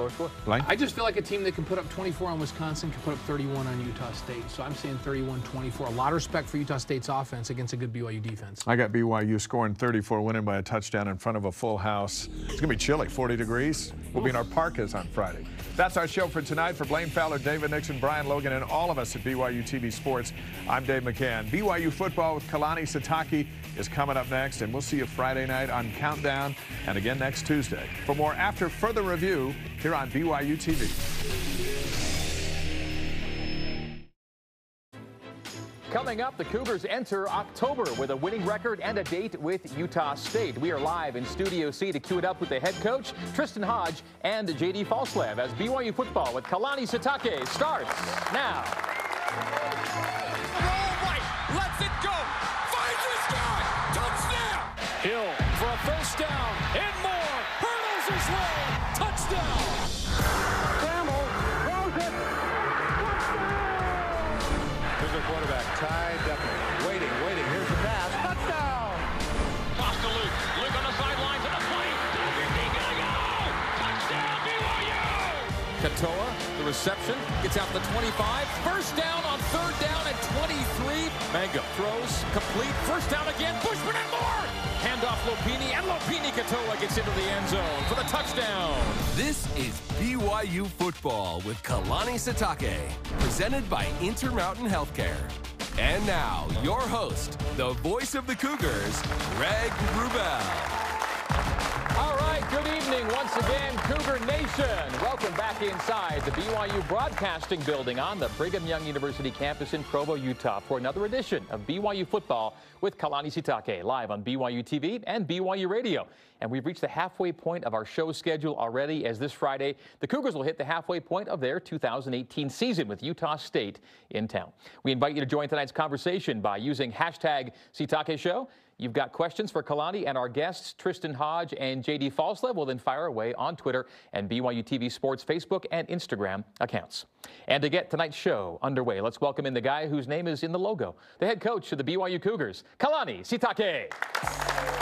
lower score. Blaine? I just feel like a team that can put up 24 on Wisconsin can put up 31 on Utah State. So I'm saying 31-24. A lot of respect for Utah State's offense against a good BYU defense. I got BYU scoring 34, winning by a touchdown in front of a full house. It's going to be chilly, 40 degrees. We'll be in our parkas on Friday. That's our show for tonight. For Blaine Fowler, David Nixon, Brian Logan, and all of us at BYU TV Sports, I'm Dave McCann. BYU football with Kalani Sitake is coming up next, and we'll see you Friday night on Countdown and again next Tuesday. For more after further review here on BYU TV. Coming up, the Cougars enter October with a winning record and a date with Utah State. We are live in Studio C to cue it up with the head coach, Tristen Hoge, and J.D. Falslev as BYU football with Kalani Sitake starts now. Oh, Roll right, lets it go, finds his guy, touchdown! Hill reception, gets out the 25. First down on third down at 23. Mangum throws, complete. First down again. Bushman and more. Handoff Lopini, and Lopini Katoa gets into the end zone for the touchdown. This is BYU football with Kalani Sitake, presented by Intermountain Healthcare. And now, your host, the voice of the Cougars, Greg Wrubell. Evening once again, Cougar Nation. Welcome back inside the BYU Broadcasting Building on the Brigham Young University campus in Provo, Utah for another edition of BYU Football with Kalani Sitake, live on BYU TV and BYU Radio. And we've reached the halfway point of our show schedule already as this Friday, the Cougars will hit the halfway point of their 2018 season with Utah State in town. We invite you to join tonight's conversation by using hashtag Sitake Show. You've got questions for Kalani and our guests, Tristen Hoge and JD Falslev, will then fire away on Twitter and BYU TV Sports Facebook and Instagram accounts. And to get tonight's show underway, let's welcome in the guy whose name is in the logo, the head coach of the BYU Cougars, Kalani Sitake.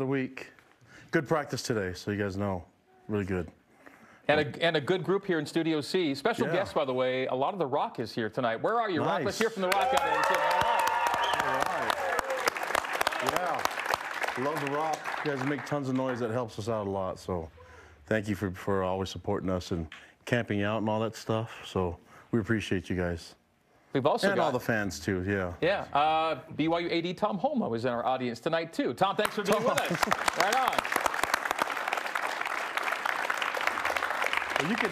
Another week. Good practice today, so you guys know. Really good. And a, and a good group here in Studio C. Special Yeah. guest, by the way. A lot of the Rock is here tonight. Where are you, Rock? Let's hear from the Rock out there. All right. Yeah. Love the rock. You guys make tons of noise. That helps us out a lot. So thank you for, for always supporting us and camping out and all that stuff. So we appreciate you guys. We've also and got all the fans, too. Yeah. Yeah, uh, BYU AD Tom Holmoe is in our audience tonight too. Tom, thanks for being with us. Right on. Well, you could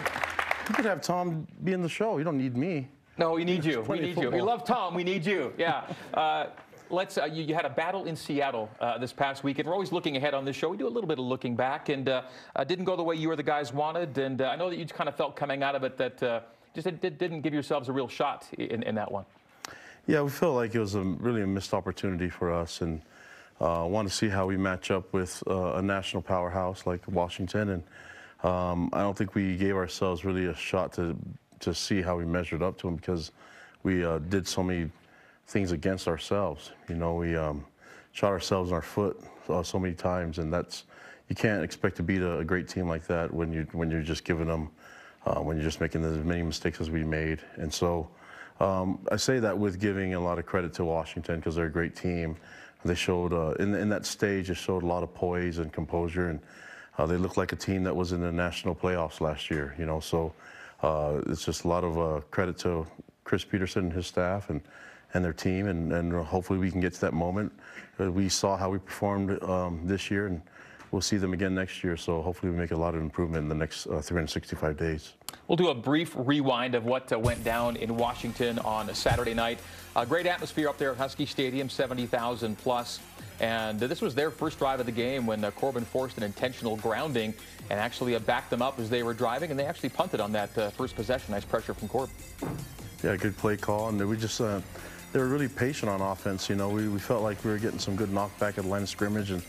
you could have Tom be in the show. You don't need me. No, we need you. We need you. We love Tom. We need you. Yeah. Uh, let's. Uh, you, you had a battle in Seattle uh, this past weekend. We're always looking ahead on this show. We do a little bit of looking back, and uh, uh, didn't go the way you or the guys wanted. And uh, I know that you kind of felt coming out of it that uh, just did, didn't give yourselves a real shot in, in that one. Yeah, we felt like it was a, really a missed opportunity for us, and uh, want to see how we match up with uh, a national powerhouse like Washington. And um, I don't think we gave ourselves really a shot to to see how we measured up to them because we uh, did so many things against ourselves. You know, we um, shot ourselves in our foot uh, so many times, and that's you can't expect to beat a, a great team like that when you when you're just giving them uh, when you're just making as many mistakes as we made. And so um, I say that with giving a lot of credit to Washington because they're a great team. They showed uh, in in that stage, they showed a lot of poise and composure, and uh, they looked like a team that was in the national playoffs last year. You know, so uh, it's just a lot of uh, credit to Chris Petersen and his staff and and their team, and, and hopefully we can get to that moment. Uh, we saw how we performed um, this year, and we'll see them again next year. So hopefully we make a lot of improvement in the next uh, 365 days. We'll do a brief rewind of what uh, went down in Washington on a Saturday night. A great atmosphere up there at Husky Stadium, 70,000 plus. And this was their first drive of the game when uh, Corbin forced an intentional grounding and actually uh, backed them up as they were driving. And they actually punted on that uh, first possession. Nice pressure from Corbin. Yeah, good play call, and we just uh, they were really patient on offense. You know, we, we felt like we were getting some good knockback at the line of scrimmage, and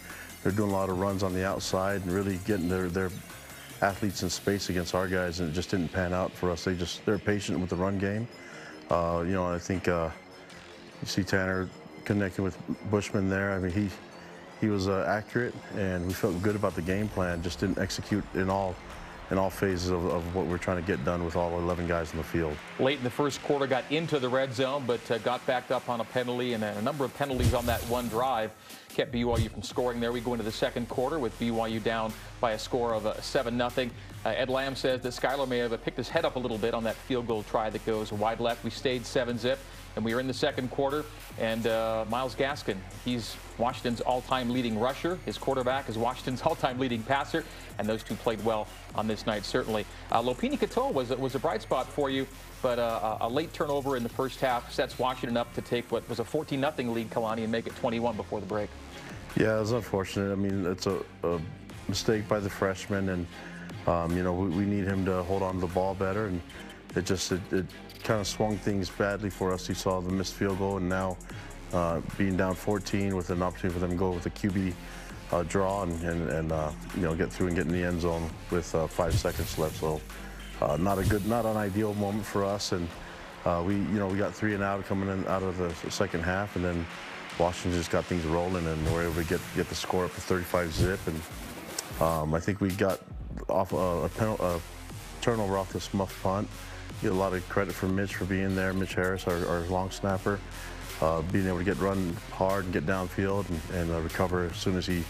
they're doing a lot of runs on the outside and really getting their, their athletes in space against our guys, and it just didn't pan out for us. They just they're patient with the run game. Uh, you know, I think uh, you see Tanner connecting with Bushman there. I mean, he he was uh, accurate, and we felt good about the game plan. Just didn't execute in all in all phases of, of, what we're trying to get done with all 11 guys in the field. Late in the first quarter, got into the red zone, but uh, got backed up on a penalty and a number of penalties on that one drive kept BYU from scoring there. We go into the second quarter with BYU down by a score of uh, 7 0. Uh, Ed Lamb says that Skyler may have picked his head up a little bit on that field goal try that goes wide left. We stayed 7 zip and we are in the second quarter. And uh, Myles Gaskin, he's Washington's all-time leading rusher. His quarterback is Washington's all-time leading passer, and those two played well on this night, certainly. Uh, Lopini Katoa was, was a bright spot for you, but uh, a late turnover in the first half sets Washington up to take what was a 14-0 lead, Kalani, and make it 21 before the break. Yeah, it was unfortunate. I mean, it's a, a mistake by the freshman, and um, you know we, we, need him to hold on to the ball better, and it just it, it kind of swung things badly for us. You saw the missed field goal, and now uh, being down 14 with an opportunity for them to go with a QB uh, draw and, and, and uh, you know get through and get in the end zone with uh, five seconds left. So uh, not a good, not an ideal moment for us. And uh, we, you know, we got three and out coming in out of the second half, and then Washington just got things rolling, and we're able to get get the score up to 35 zip. And um, I think we got off a, a, a turnover off this muff punt. Get a lot of credit for Mitch for being there. Mitch Harris, our, our long snapper, uh, being able to get run hard and get downfield and, and uh, recover as soon as he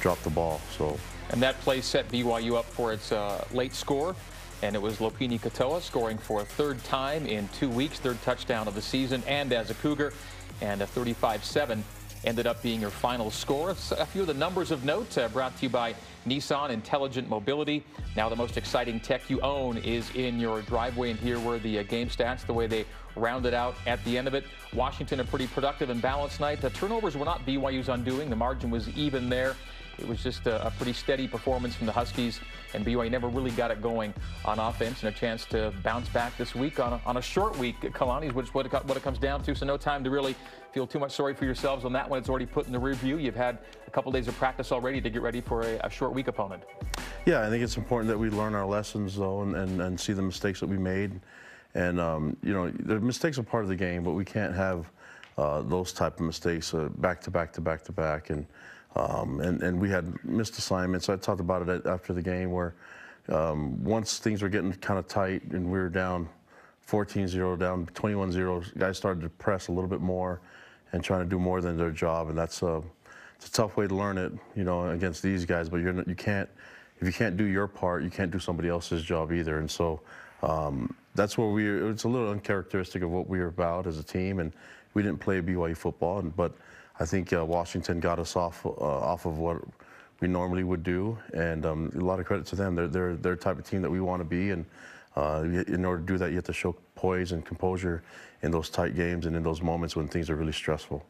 dropped the ball. So. And that play set BYU up for its uh, late score. And it was Lopini Katoa scoring for a third time in two weeks, third touchdown of the season, and as a Cougar, and a 35-7 ended up being your final score. A few of the numbers of note uh, brought to you by Nissan Intelligent Mobility. Now the most exciting tech you own is in your driveway, and here were the uh, game stats, the way they rounded out at the end of it. Washington a pretty productive and balanced night. The turnovers were not BYU's undoing. The margin was even there. It was just a, a, pretty steady performance from the Huskies, and BYU never really got it going on offense, and a chance to bounce back this week on a, on a short week. Kalani's which is what it, what it comes down to, so no time to really feel too much sorry for yourselves on that one. It's already put in the review. You've had a couple days of practice already to get ready for a, a, short week opponent. Yeah, I think it's important that we learn our lessons, though, and, and, and see the mistakes that we made. And, um, you know, the mistakes are part of the game, but we can't have uh, those type of mistakes uh, back to back to back to back. And, um, and, and we had missed assignments. I talked about it after the game where um, once things were getting kind of tight and we were down 14-0, down 21-0, guys started to press a little bit more and trying to do more than their job. And that's a, it's a tough way to learn it, you know, against these guys. But you're, you can't, if you can't do your part, you can't do somebody else's job either. And so um, that's where we, it's a little uncharacteristic of what we are about as a team. And we didn't play BYU football, and, but I think uh, Washington got us off uh, off of what we normally would do, and um, a lot of credit to them. They're they're they're the type of team that we want to be, and uh, in order to do that, you have to show poise and composure in those tight games and in those moments when things are really stressful.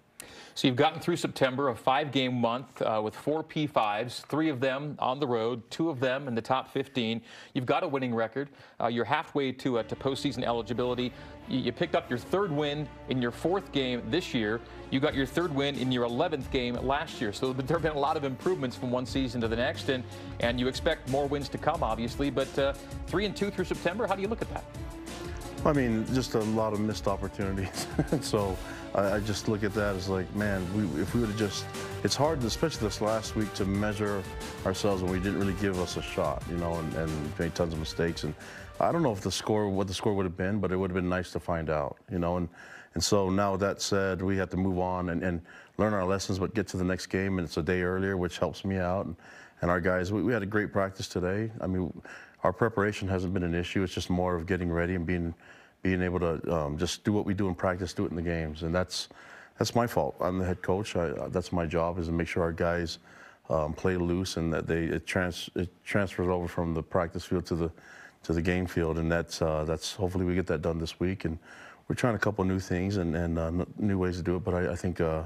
So you've gotten through September, a five-game month uh, with four P5s, three of them on the road, two of them in the top 15. You've got a winning record. Uh, you're halfway to, uh, to postseason eligibility. You, you, picked up your third win in your fourth game this year. You got your third win in your 11th game last year. So there have been a lot of improvements from one season to the next, and, and you expect more wins to come, obviously. But uh, three and two through September, how do you look at that? I mean, just a lot of missed opportunities. so I, I, just look at that as like, man, we, if we would have just, it's hard, especially this last week, to measure ourselves when we didn't really give us a shot, you know, and, and made tons of mistakes. And I don't know if the score, what the score would have been, but it would have been nice to find out, you know. And, and so now that said, we have to move on and, and learn our lessons, but get to the next game, and it's a day earlier, which helps me out. And, and our guys, we, we had a great practice today. I mean, our preparation hasn't been an issue. It's just more of getting ready and being being able to um, just do what we do in practice, do it in the games, and that's that's my fault. I'm the head coach. I, that's my job is to make sure our guys um, play loose and that they it, trans, it transfers over from the practice field to the to the game field, and that's uh, that's hopefully we get that done this week. And we're trying a couple new things and, and uh, new ways to do it. But I, I think, uh,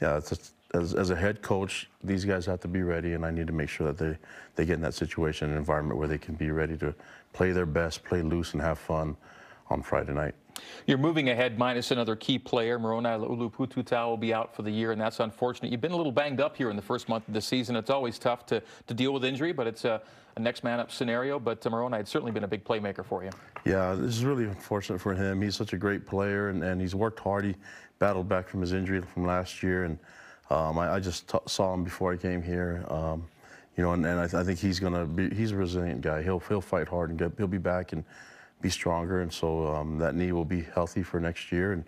yeah, it's just, as, as a head coach, these guys have to be ready, and I need to make sure that they, they get in that situation, an environment where they can be ready to play their best, play loose, and have fun on Friday night. You're moving ahead minus another key player. Moroni Laulu-Pututau will be out for the year, and that's unfortunate. You've been a little banged up here in the first month of the season. It's always tough to, to deal with injury, but it's a, a next man up scenario. But uh, Moroni had certainly been a big playmaker for you. Yeah, this is really unfortunate for him. He's such a great player, and, and he's worked hard. He battled back from his injury from last year, and um, I, I, just saw him before I came here. Um, you know, and, and I, th I, think he's gonna be. He's a resilient guy. He'll he'll fight hard and get, he'll be back and be stronger, and so um, that knee will be healthy for next year, and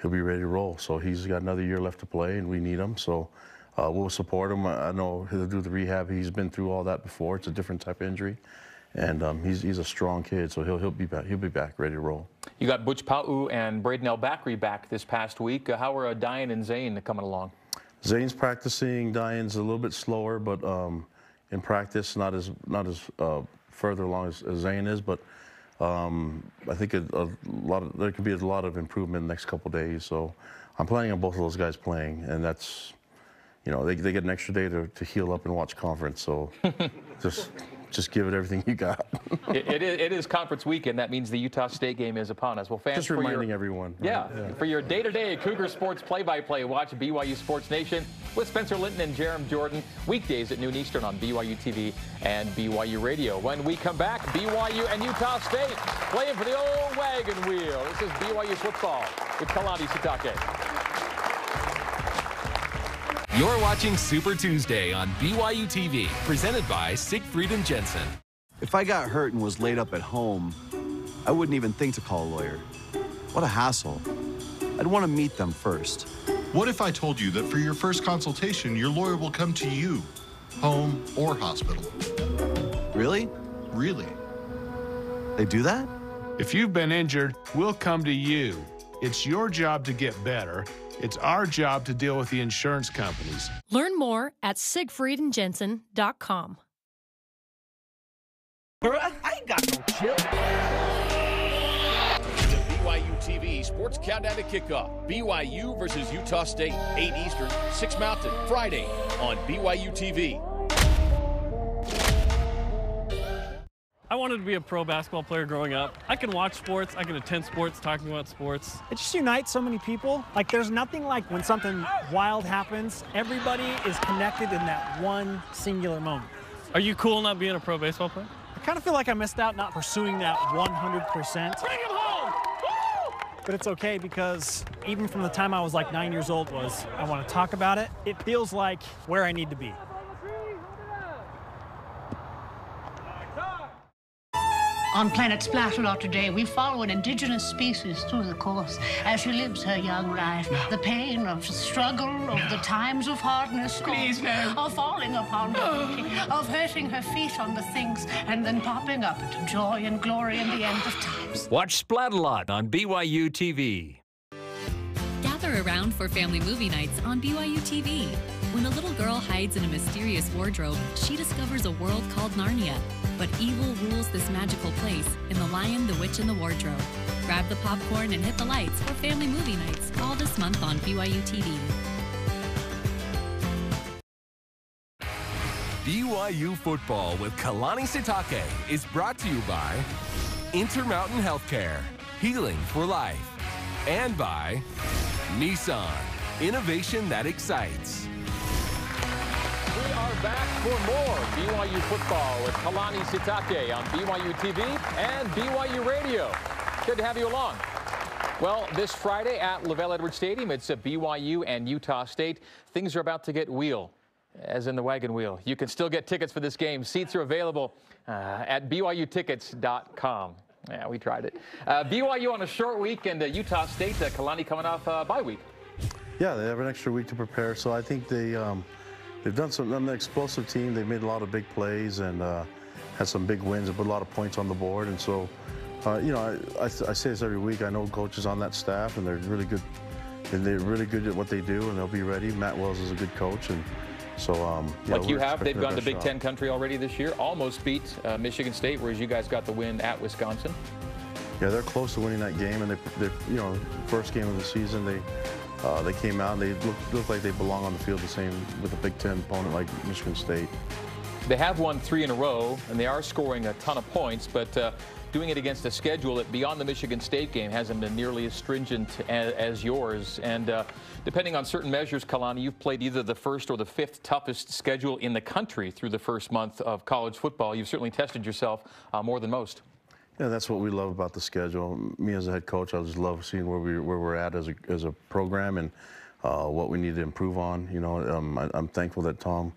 he'll be ready to roll. So he's got another year left to play, and we need him. So uh, we'll support him. I, know he'll do the rehab. He's been through all that before. It's a different type of injury, and um, he's he's a strong kid. So he'll he'll be back. He'll be back ready to roll. You got Butch Pau and Brayden El-Bakri back this past week. Uh, how are uh, Diane and Zane coming along? Zane's practicing. Diane's a little bit slower, but um, in practice, not as not as uh, further along as, as Zane is, but um, I think a, a, lot of, there could be a lot of improvement in the next couple days. So I'm planning on both of those guys playing, and that's, you know, they, they get an extra day to, to heal up and watch conference. So just just give it everything you got. it, it, is, it is conference weekend. That means the Utah State game is upon us. Well, fans, just reminding your, everyone. Right? Yeah, yeah, for your day-to-day Cougar sports play-by-play, watch BYU Sports Nation with Spencer Linton and Jarom Jordan weekdays at noon Eastern on BYU TV and BYU Radio. When we come back, BYU and Utah State playing for the old wagon wheel. This is BYU football with Kalani Sitake. You're watching Super Tuesday on BYU TV, presented by Siegfried and Jensen. If I got hurt and was laid up at home, I wouldn't even think to call a lawyer. What a hassle. I'd want to meet them first. What if I told you that for your first consultation, your lawyer will come to you, home or hospital? Really? Really. They do that? If you've been injured, we'll come to you. It's your job to get better it's our job to deal with the insurance companies. Learn more at siegfriedandjensen.com. I ain't got no chill. The BYU TV Sports Countdown to Kickoff. BYU versus Utah State, 8 Eastern, 6 Mountain, Friday on BYU TV. I wanted to be a pro basketball player growing up. I can watch sports, I can attend sports, talking about sports. It just unites so many people. Like there's nothing like when something wild happens, everybody is connected in that one singular moment. Are you cool not being a pro baseball player? I kind of feel like I missed out not pursuing that 100%. Bring him home! But it's okay because even from the time I was like nine years old was I want to talk about it. It feels like where I need to be. On Planet Splashalot today, we follow an indigenous species through the course as she lives her young life. The pain of struggle, of the times of hardness, Please, no. of falling upon her, of hurting her feet on the things, and then popping up into joy and glory in the end of times. Watch Splat-A-Lot on BYU TV. Gather around for family movie nights on BYU TV. When a little girl hides in a mysterious wardrobe, she discovers a world called Narnia but evil rules this magical place in The Lion, the Witch, and the Wardrobe. Grab the popcorn and hit the lights for family movie nights all this month on BYU TV. BYU football with Kalani Sitake is brought to you by Intermountain Healthcare, healing for life, and by Nissan, innovation that excites back for more BYU football with Kalani Sitake on BYU TV and BYU Radio. Good to have you along. Well, this Friday at LaVell Edwards Stadium, it's a BYU and Utah State. Things are about to get wheel, as in the wagon wheel. You can still get tickets for this game. Seats are available uh, at BYUtickets.com. Yeah, we tried it. Uh, BYU on a short week and uh, Utah State, uh, Kalani coming off uh, bye week. Yeah, they have an extra week to prepare, so I think they um, they've done some an explosive team. They've made a lot of big plays and uh, had some big wins and put a lot of points on the board. And so, uh, you know, I, I, I, say this every week. I know coaches on that staff, and they're really good. And they're really good at what they do, and they'll be ready. Matt Wells is a good coach, and so um, yeah, like you have, they've gone to Big shot. Ten country already this year. Almost beat uh, Michigan State, whereas you guys got the win at Wisconsin. Yeah, they're close to winning that game, and they, they you know, first game of the season, they uh, they came out and they looked, like they belong on the field the same with a Big Ten opponent like Michigan State. They have won three in a row, and they are scoring a ton of points, but uh, doing it against a schedule that beyond the Michigan State game hasn't been nearly as stringent as, as yours. And uh, depending on certain measures, Kalani, you've played either the first or the fifth toughest schedule in the country through the first month of college football. You've certainly tested yourself uh, more than most. Yeah, that's what we love about the schedule. Me as a head coach, I just love seeing where we where we're at as a as a program and uh, what we need to improve on. You know, um, I, am thankful that Tom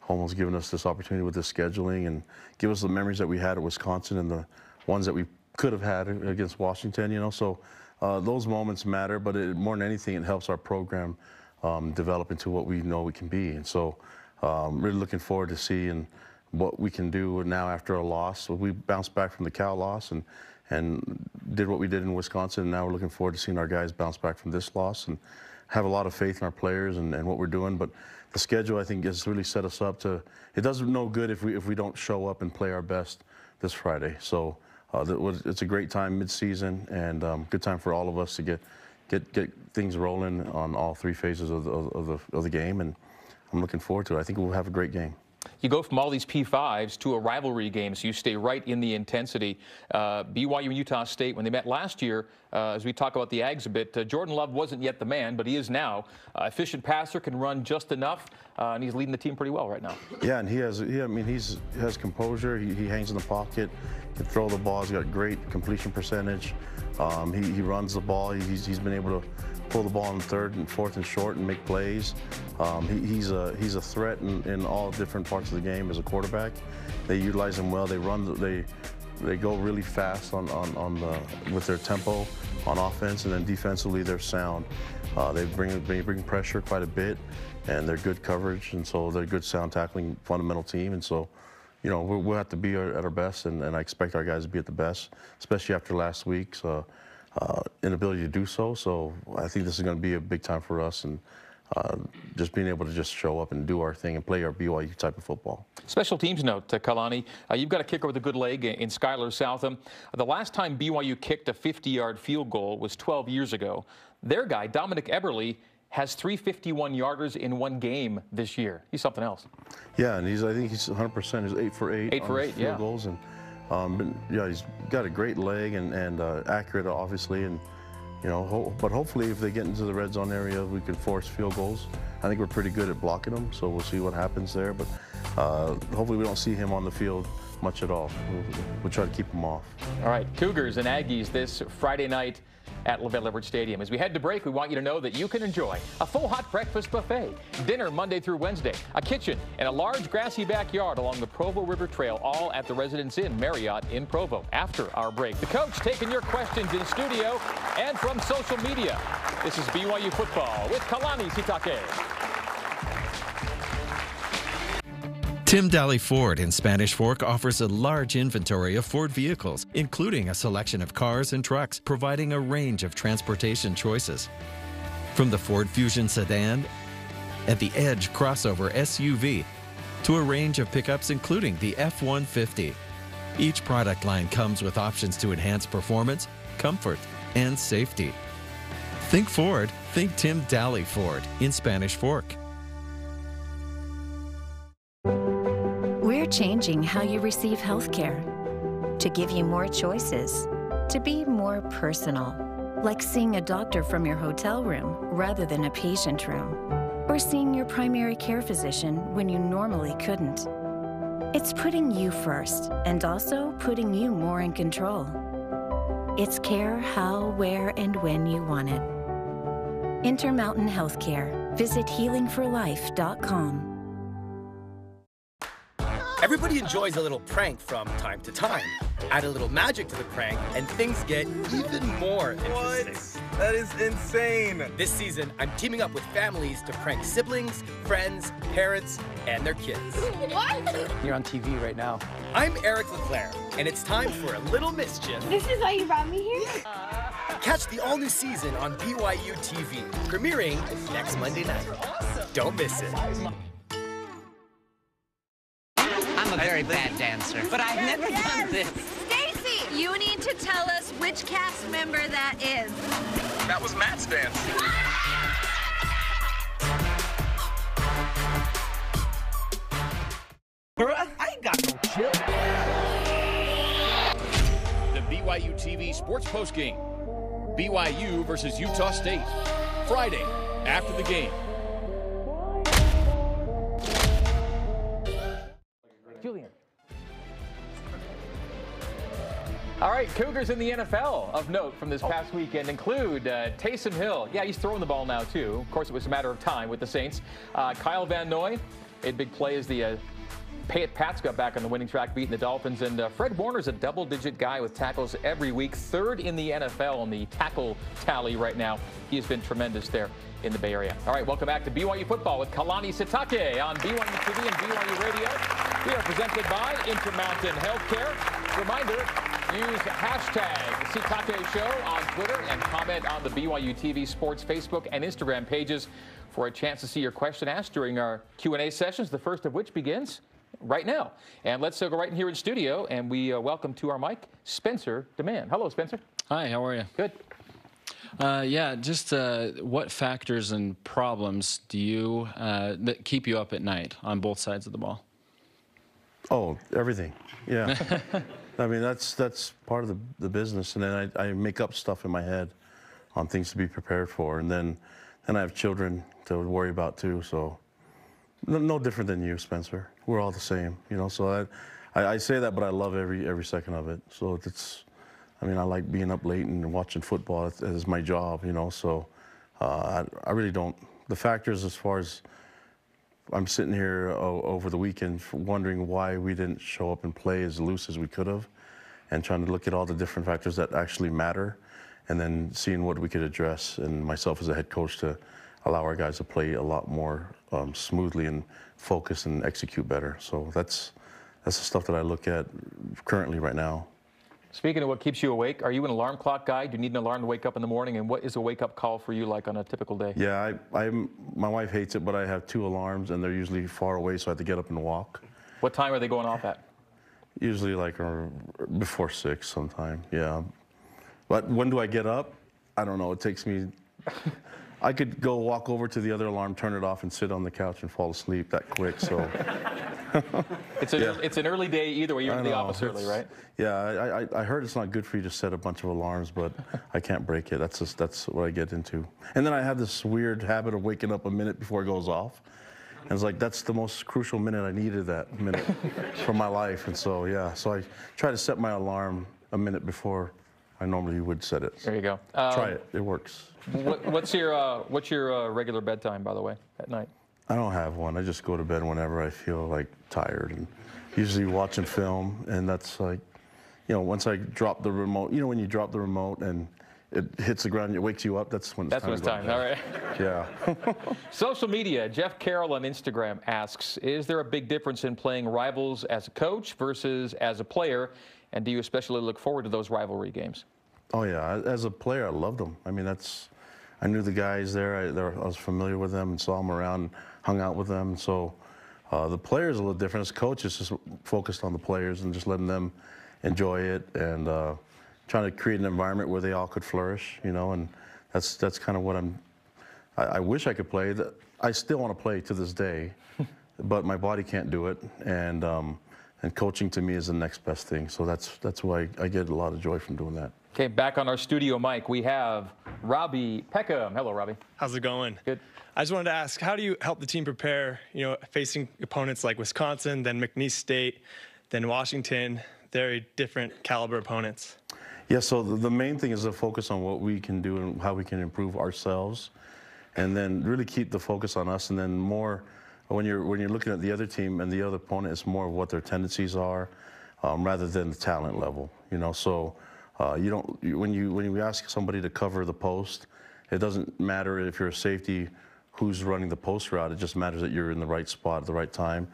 Holmoe's given us this opportunity with this scheduling and give us the memories that we had at Wisconsin and the ones that we could have had against Washington. You know, so uh, those moments matter, but it, more than anything, it helps our program um, develop into what we know we can be. And so, um, really looking forward to seeing what we can do now after a loss. We bounced back from the Cal loss and and did what we did in Wisconsin. And now we're looking forward to seeing our guys bounce back from this loss and have a lot of faith in our players and, and what we're doing. But the schedule, I think, has really set us up to. It does no good if we if we don't show up and play our best this Friday. So uh, it's a great time mid-season and um, good time for all of us to get get get things rolling on all three phases of the, of the, of the game. And I'm looking forward to it. I think we'll have a great game you go from all these P5s to a rivalry game, so you stay right in the intensity. Uh, BYU and Utah State, when they met last year, uh, as we talk about the Ags a bit, uh, Jordan Love wasn't yet the man, but he is now. Uh, efficient passer, can run just enough, uh, and he's leading the team pretty well right now. Yeah, and he has, he, I mean, he's he has composure. He, he hangs in the pocket, can throw the ball. He's got great completion percentage. Um, he, he runs the ball. He's, he's been able to pull the ball in third and fourth and short and make plays. Um, he, he's a he's a threat in, in all different parts of the game as a quarterback. They utilize him well. They run they they go really fast on, on, on the with their tempo on offense and then defensively they're sound. Uh, they bring they bring pressure quite a bit and they're good coverage and so they're a good sound tackling fundamental team and so you know we'll, have to be at our best and, and, I expect our guys to be at the best especially after last week's uh, uh, inability to do so. So I think this is going to be a big time for us and uh, just being able to just show up and do our thing and play our BYU type of football. Special teams note, uh, Kalani, uh, you've got a kicker with a good leg in Skyler Southam. The last time BYU kicked a 50-yard field goal was 12 years ago. Their guy, Dominik Eberle, has three 51-yarders in one game this year. He's something else. Yeah, and he's I think he's 100%. He's eight for eight. Eight for eight, field yeah. goals and um, but yeah, he's got a great leg and, and uh, accurate, obviously, and you know. Ho but hopefully, if they get into the red zone area, we can force field goals. I think we're pretty good at blocking them, so we'll see what happens there. But uh, hopefully, we don't see him on the field much at all. We'll, we'll try to keep him off. All right, Cougars and Aggies this Friday night at LaVell Edwards Stadium. As we head to break, we want you to know that you can enjoy a full hot breakfast buffet, dinner Monday through Wednesday, a kitchen, and a large grassy backyard along the Provo River Trail, all at the Residence Inn Marriott in Provo. After our break, the coach taking your questions in studio and from social media. This is BYU Football with Kalani Sitake. Tim Dahle Ford in Spanish Fork offers a large inventory of Ford vehicles, including a selection of cars and trucks, providing a range of transportation choices. From the Ford Fusion sedan and the Edge crossover SUV to a range of pickups including the F-150. Each product line comes with options to enhance performance, comfort, and safety. Think Ford, think Tim Dahle Ford in Spanish Fork. Changing how you receive health care, to give you more choices, to be more personal, like seeing a doctor from your hotel room rather than a patient room, or seeing your primary care physician when you normally couldn't. It's putting you first and also putting you more in control. It's care how, where, and when you want it. Intermountain Healthcare. Visit healingforlife.com. Everybody enjoys a little prank from time to time. Add a little magic to the prank, and things get even more interesting. What? That is insane. This season, I'm teaming up with families to prank siblings, friends, parents, and their kids. What? You're on TV right now. I'm Eric LeClaire, and it's time for a little mischief. This is why you brought me here? Catch the all-new season on BYU TV, premiering next Monday night. Don't miss it. I'm a very bad dancer, but I've never yes. done this. Stacy, you need to tell us which cast member that is. That was Matt's dance. Bruh, I ain't got no chill. The BYU TV Sports Postgame. BYU versus Utah State. Friday after the game. Julian. All right, Cougars in the NFL of note from this past weekend include uh, Taysom Hill. Yeah, he's throwing the ball now, too. Of course, it was a matter of time with the Saints. Uh, Kyle Van Noy, a big play as the uh, Pats got back on the winning track, beating the Dolphins. And uh, Fred Warner's a double digit guy with tackles every week, third in the NFL in the tackle tally right now. He has been tremendous there in the Bay Area. All right, welcome back to BYU Football with Kalani Sitake on BYU TV and BYU Radio. We are presented by Intermountain Healthcare. Reminder, use hashtag Sitake Show on Twitter and comment on the BYU TV Sports Facebook and Instagram pages for a chance to see your question asked during our Q&A sessions, the first of which begins right now. And let's uh, go right in here in studio, and we uh, welcome to our mic Spencer Demand. Hello, Spencer. Hi, how are you? Good. Uh, yeah, just uh, what factors and problems do you uh, that keep you up at night on both sides of the ball? Oh, everything. Yeah. I mean, that's that's part of the, the business, and then I, I make up stuff in my head on things to be prepared for, and then then I have children to worry about too. So no, no different than you, Spencer. We're all the same, you know. So I, I, I say that, but I love every every second of it. So it's, I mean, I like being up late and watching football. It's my job, you know. So uh, I, I really don't. The factors as far as I'm sitting here over the weekend wondering why we didn't show up and play as loose as we could have, and trying to look at all the different factors that actually matter, and then seeing what we could address. And myself as a head coach to allow our guys to play a lot more um, smoothly and focus and execute better. So that's that's the stuff that I look at currently right now. Speaking of what keeps you awake, are you an alarm clock guy? Do you need an alarm to wake up in the morning? And what is a wake up call for you like on a typical day? Yeah, I, I'm, my wife hates it, but I have two alarms and they're usually far away, so I have to get up and walk. What time are they going off at? Usually like before six sometime, yeah. But when do I get up? I don't know. It takes me I could go walk over to the other alarm, turn it off, and sit on the couch and fall asleep that quick. So it's, a, yeah. it's an early day either way. You're in the office early, right? Yeah, I, I, I, heard it's not good for you to set a bunch of alarms, but I can't break it. That's just, that's what I get into. And then I have this weird habit of waking up a minute before it goes off. And it's like that's the most crucial minute I needed that minute for my life. And so yeah, so I try to set my alarm a minute before I normally would set it. There you go. Um, Try it. It works. what, what's your uh, what's your uh, regular bedtime, by the way, at night? I don't have one. I just go to bed whenever I feel like tired, and usually watching film. And that's like, you know, once I drop the remote, you know, when you drop the remote and it hits the ground it wakes you up, that's when it's that's time. That's when it's time. All right. Yeah. Social media. Jeff Carroll on Instagram asks, is there a big difference in playing rivals as a coach versus as a player? And do you especially look forward to those rivalry games? Oh yeah, as a player, I loved them. I mean, that's I knew the guys there. I, I was familiar with them and saw them around, hung out with them. So uh, the players a little different. As coaches, just focused on the players and just letting them enjoy it and uh, trying to create an environment where they all could flourish. You know, and that's that's kind of what I'm. I, I wish I could play. I still want to play to this day, but my body can't do it. And um, and coaching to me is the next best thing. So that's that's why I get a lot of joy from doing that. Okay, back on our studio mic, we have Robbie Peckham. Hello, Robbie. How's it going? Good. I just wanted to ask, how do you help the team prepare? You know, facing opponents like Wisconsin, then McNeese State, then Washington, very different caliber opponents. Yeah. So the, the main thing is to focus on what we can do and how we can improve ourselves, and then really keep the focus on us, and then more when you're when you're looking at the other team and the other opponent, it's more of what their tendencies are, um, rather than the talent level. You know, so uh, you don't when you when you ask somebody to cover the post, it doesn't matter if you're a safety who's running the post route. It just matters that you're in the right spot at the right time,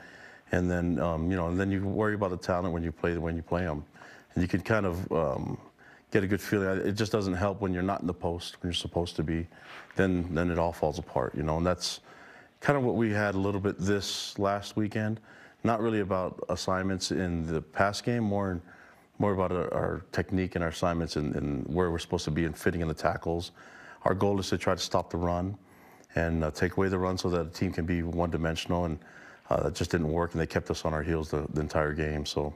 and then um, you know, and then you worry about the talent when you play when you play them, and you can kind of um, get a good feeling. It just doesn't help when you're not in the post when you're supposed to be. Then then it all falls apart. You know, and that's kind of what we had a little bit this last weekend. Not really about assignments in the pass game, more more about our, our technique and our assignments and, and, where we're supposed to be and fitting in the tackles. Our goal is to try to stop the run and uh, take away the run so that the team can be one-dimensional, and uh, that just didn't work, and they kept us on our heels the, the entire game. So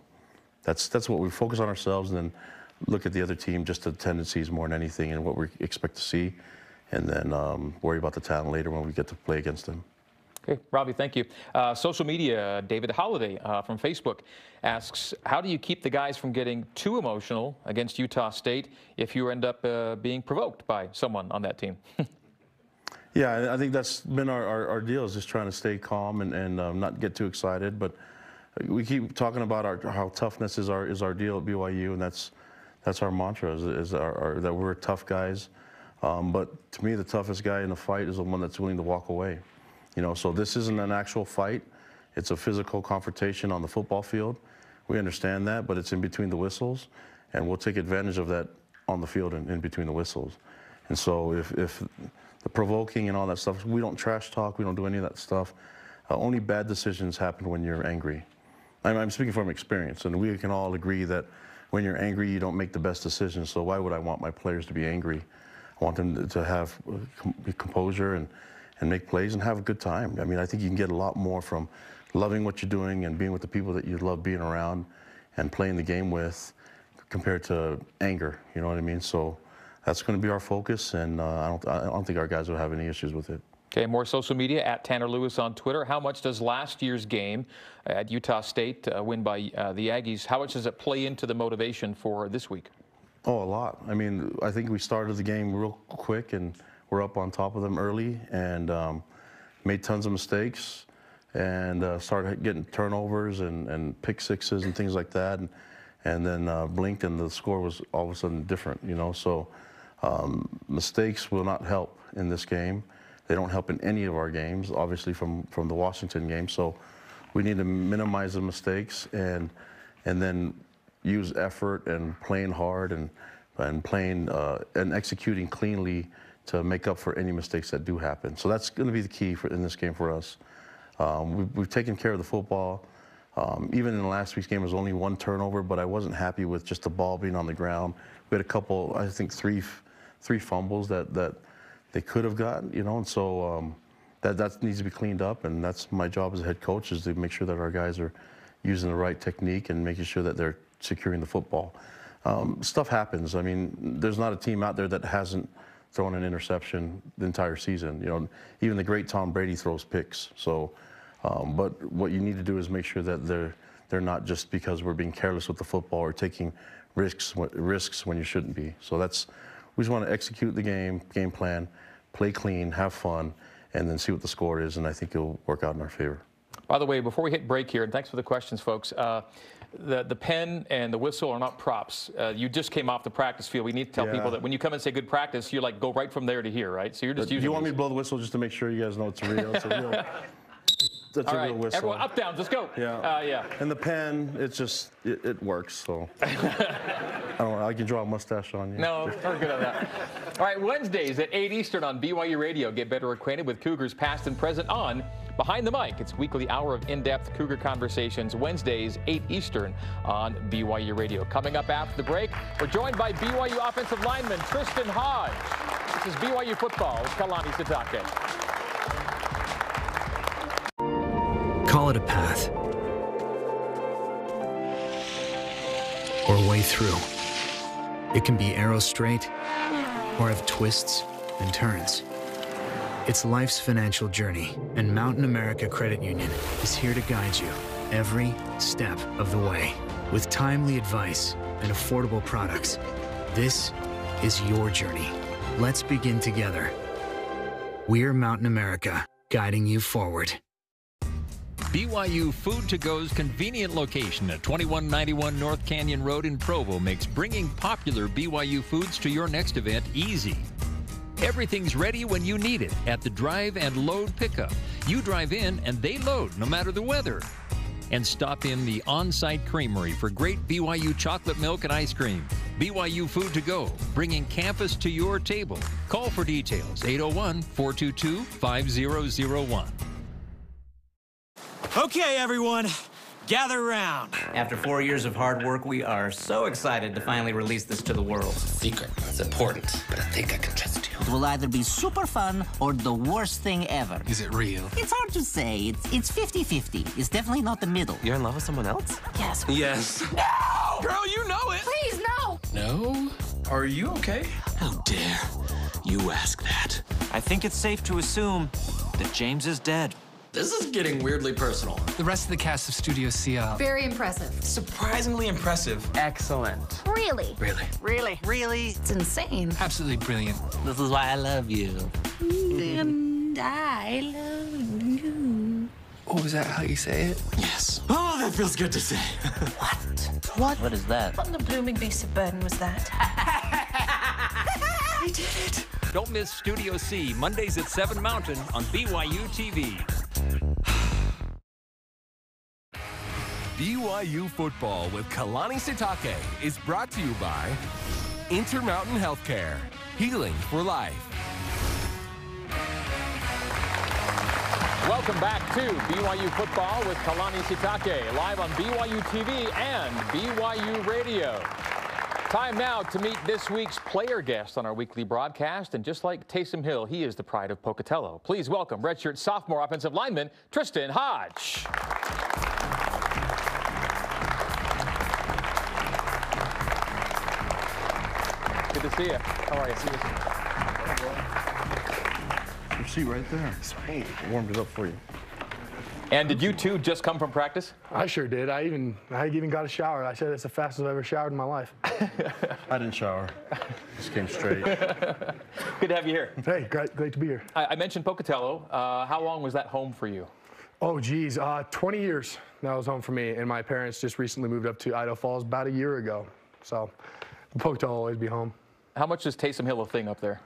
that's that's what we focus on ourselves, and then look at the other team, just the tendencies more than anything, and what we expect to see, and then um, worry about the talent later when we get to play against them. Okay, Robbie, thank you. Uh, social media, David Holiday uh, from Facebook asks, how do you keep the guys from getting too emotional against Utah State if you end up uh, being provoked by someone on that team? yeah, I think that's been our, our, our, deal is just trying to stay calm and, and um, not get too excited. But we keep talking about our, how toughness is our, is our deal at BYU, and that's, that's our mantra, is, is our, that we're tough guys. Um, but to me, the toughest guy in the fight is the one that's willing to walk away. You know, so this isn't an actual fight. It's a physical confrontation on the football field. We understand that, but it's in between the whistles, and we'll take advantage of that on the field and in between the whistles. And so if, if the provoking and all that stuff, we don't trash talk, we don't do any of that stuff. Uh, only bad decisions happen when you're angry. I'm, I'm speaking from experience, and we can all agree that when you're angry, you don't make the best decisions. So why would I want my players to be angry? I want them to have uh, composure and and make plays and have a good time. I mean, I think you can get a lot more from loving what you're doing and being with the people that you love being around and playing the game with compared to anger. You know what I mean? So that's going to be our focus, and uh, I, don't, I don't think our guys will have any issues with it. Okay, more social media at Tanner Lewis on Twitter. How much does last year's game at Utah State uh, win by uh, the Aggies? How much does it play into the motivation for this week? Oh, a lot. I mean, I think we started the game real quick and we're up on top of them early and um, made tons of mistakes and uh, started getting turnovers and, and pick sixes and things like that. And, and then uh, blinked and the score was all of a sudden different, you know. So um, mistakes will not help in this game. They don't help in any of our games, obviously from, from the Washington game. So we need to minimize the mistakes and, and then use effort and playing hard and, and playing uh, and executing cleanly to make up for any mistakes that do happen. So that's going to be the key for, in this game for us. Um, we've, we've, taken care of the football. Um, even in last week's game, there was only one turnover, but I wasn't happy with just the ball being on the ground. We had a couple, I think three, three fumbles that, that they could have gotten, you know, and so um, that, that needs to be cleaned up, and that's my job as a head coach is to make sure that our guys are using the right technique and making sure that they're securing the football. Um, stuff happens. I mean, there's not a team out there that hasn't – throwing an interception the entire season. You know, even the great Tom Brady throws picks. So, um, but what you need to do is make sure that they're they're not just because we're being careless with the football or taking risks risks when you shouldn't be. So that's we just want to execute the game game plan, play clean, have fun, and then see what the score is. And I think it'll work out in our favor. By the way, before we hit break here, and thanks for the questions, folks. Uh, the, the pen and the whistle are not props. Uh, you just came off the practice field. We need to tell yeah. people that when you come and say good practice, you're like go right from there to here, right? So you're just but using. You want me to blow the whistle just to make sure you guys know it's real? It's a real. That's All a right, real whistle. everyone up down, let's go. Yeah, uh, yeah. And the pen, it's just it, it works. So I don't know. I can draw a mustache on you. No, we're good on that. All right, Wednesdays at 8 Eastern on BYU Radio. Get better acquainted with Cougars past and present on Behind the Mic. It's weekly hour of in-depth Cougar conversations. Wednesdays 8 Eastern on BYU Radio. Coming up after the break, we're joined by BYU offensive lineman Tristen Hoge. This is BYU football with Kalani Sitake. Call it a path. Or a way through. It can be arrow straight or have twists and turns. It's life's financial journey, and Mountain America Credit Union is here to guide you every step of the way with timely advice and affordable products. This is your journey. Let's begin together. We're Mountain America, guiding you forward. BYU Food to Go's convenient location at 2191 North Canyon Road in Provo makes bringing popular BYU foods to your next event easy. Everything's ready when you need it at the drive and load pickup. You drive in and they load no matter the weather. And stop in the on site creamery for great BYU chocolate milk and ice cream. BYU Food to Go, bringing campus to your table. Call for details 801 422 5001. Okay, everyone, gather around. After four years of hard work, we are so excited to finally release this to the world. Secret. It's important, but I think I can trust you. It will either be super fun or the worst thing ever. Is it real? It's hard to say. It's it's 50-50. It's definitely not the middle. You're in love with someone else? Yes. Yes. No! Girl, you know it. Please, no. No? Are you okay? How dare you ask that? I think it's safe to assume that James is dead. This is getting weirdly personal. The rest of the cast of Studio C uh, Very impressive. Surprisingly impressive. Excellent. Really? Really? Really? Really? It's insane. Absolutely brilliant. This is why I love you. and I love you. Oh, is that how you say it? Yes. Oh, that feels good to say. What? What? What is that? What in the blooming beast of burden was that? I did it. Don't miss Studio C, Mondays at 7 Mountain on BYU TV. BYU football with Kalani Sitake is brought to you by Intermountain Healthcare, healing for life. Welcome back to BYU football with Kalani Sitake, live on BYU TV and BYU Radio. Time now to meet this week's player guest on our weekly broadcast. And just like Taysom Hill, he is the pride of Pocatello. Please welcome redshirt sophomore offensive lineman Tristen Hoge. Good to see you. How are you? See you. Your seat right there. Sweet. Warmed it up for you. And did you two just come from practice? I sure did. I even I even got a shower. I said it's the fastest I've ever showered in my life. I didn't shower. Just came straight. Good to have you here. Hey, great, great to be here. I, I mentioned Pocatello. Uh, how long was that home for you? Oh, geez, uh, 20 years that was home for me, and my parents just recently moved up to Idaho Falls about a year ago. So, Pocatello will always be home. How much is Taysom Hill a thing up there?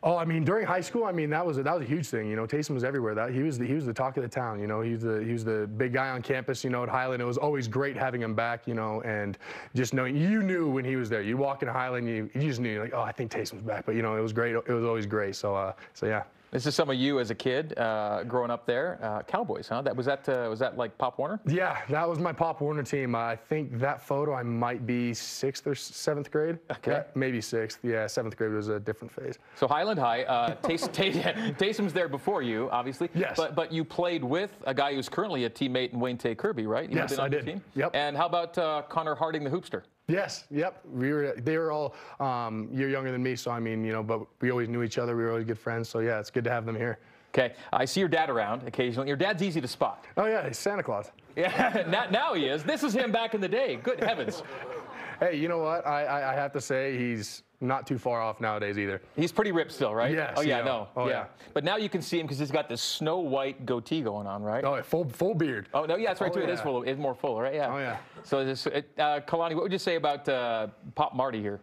Oh, I mean, during high school, I mean, that was a, that was a huge thing. You know, Taysom was everywhere. That he was the, he was the talk of the town. You know, he was the he was the big guy on campus. You know, at Highland, it was always great having him back. You know, and just knowing you knew when he was there. You walk in Highland, you, you just knew like, oh, I think Taysom's back. But you know, it was great. It was always great. So uh, so yeah. This is some of you as a kid uh, growing up there. Uh, Cowboys, huh? That was that uh, was that like Pop Warner? Yeah, that was my Pop Warner team. I think that photo I might be sixth or seventh grade. Okay. Yeah, maybe sixth. Yeah, seventh grade was a different phase. So Highland High, uh, Tays- Tay- Taysom's there before you, obviously. Yes. But but you played with a guy who's currently a teammate in Wayne Tay Kirby, right? You Yes, I did. Team? Yep. And how about uh, Connor Harding, the hoopster? Yes, yep. We were they were all um, year younger than me, so I mean, you know, but we always knew each other. We were always good friends. So yeah, it's good to have them here. Okay, I see your dad around occasionally. Your dad's easy to spot. Oh yeah, he's Santa Claus. Yeah, now, now he is. This is him back in the day. Good heavens. Hey, you know what? I, I, I have to say he's not too far off nowadays either. He's pretty ripped still, right? Yes, Oh yeah, yeah. no. Oh, yeah. But now you can see him because he's got this snow white goatee going on, right? Oh, full full beard. Oh no, yeah, that's right Oh, too. It is full. It's more full, right? Yeah. Oh, yeah. So this, uh, Kalani, what would you say about uh, Pop Marty here?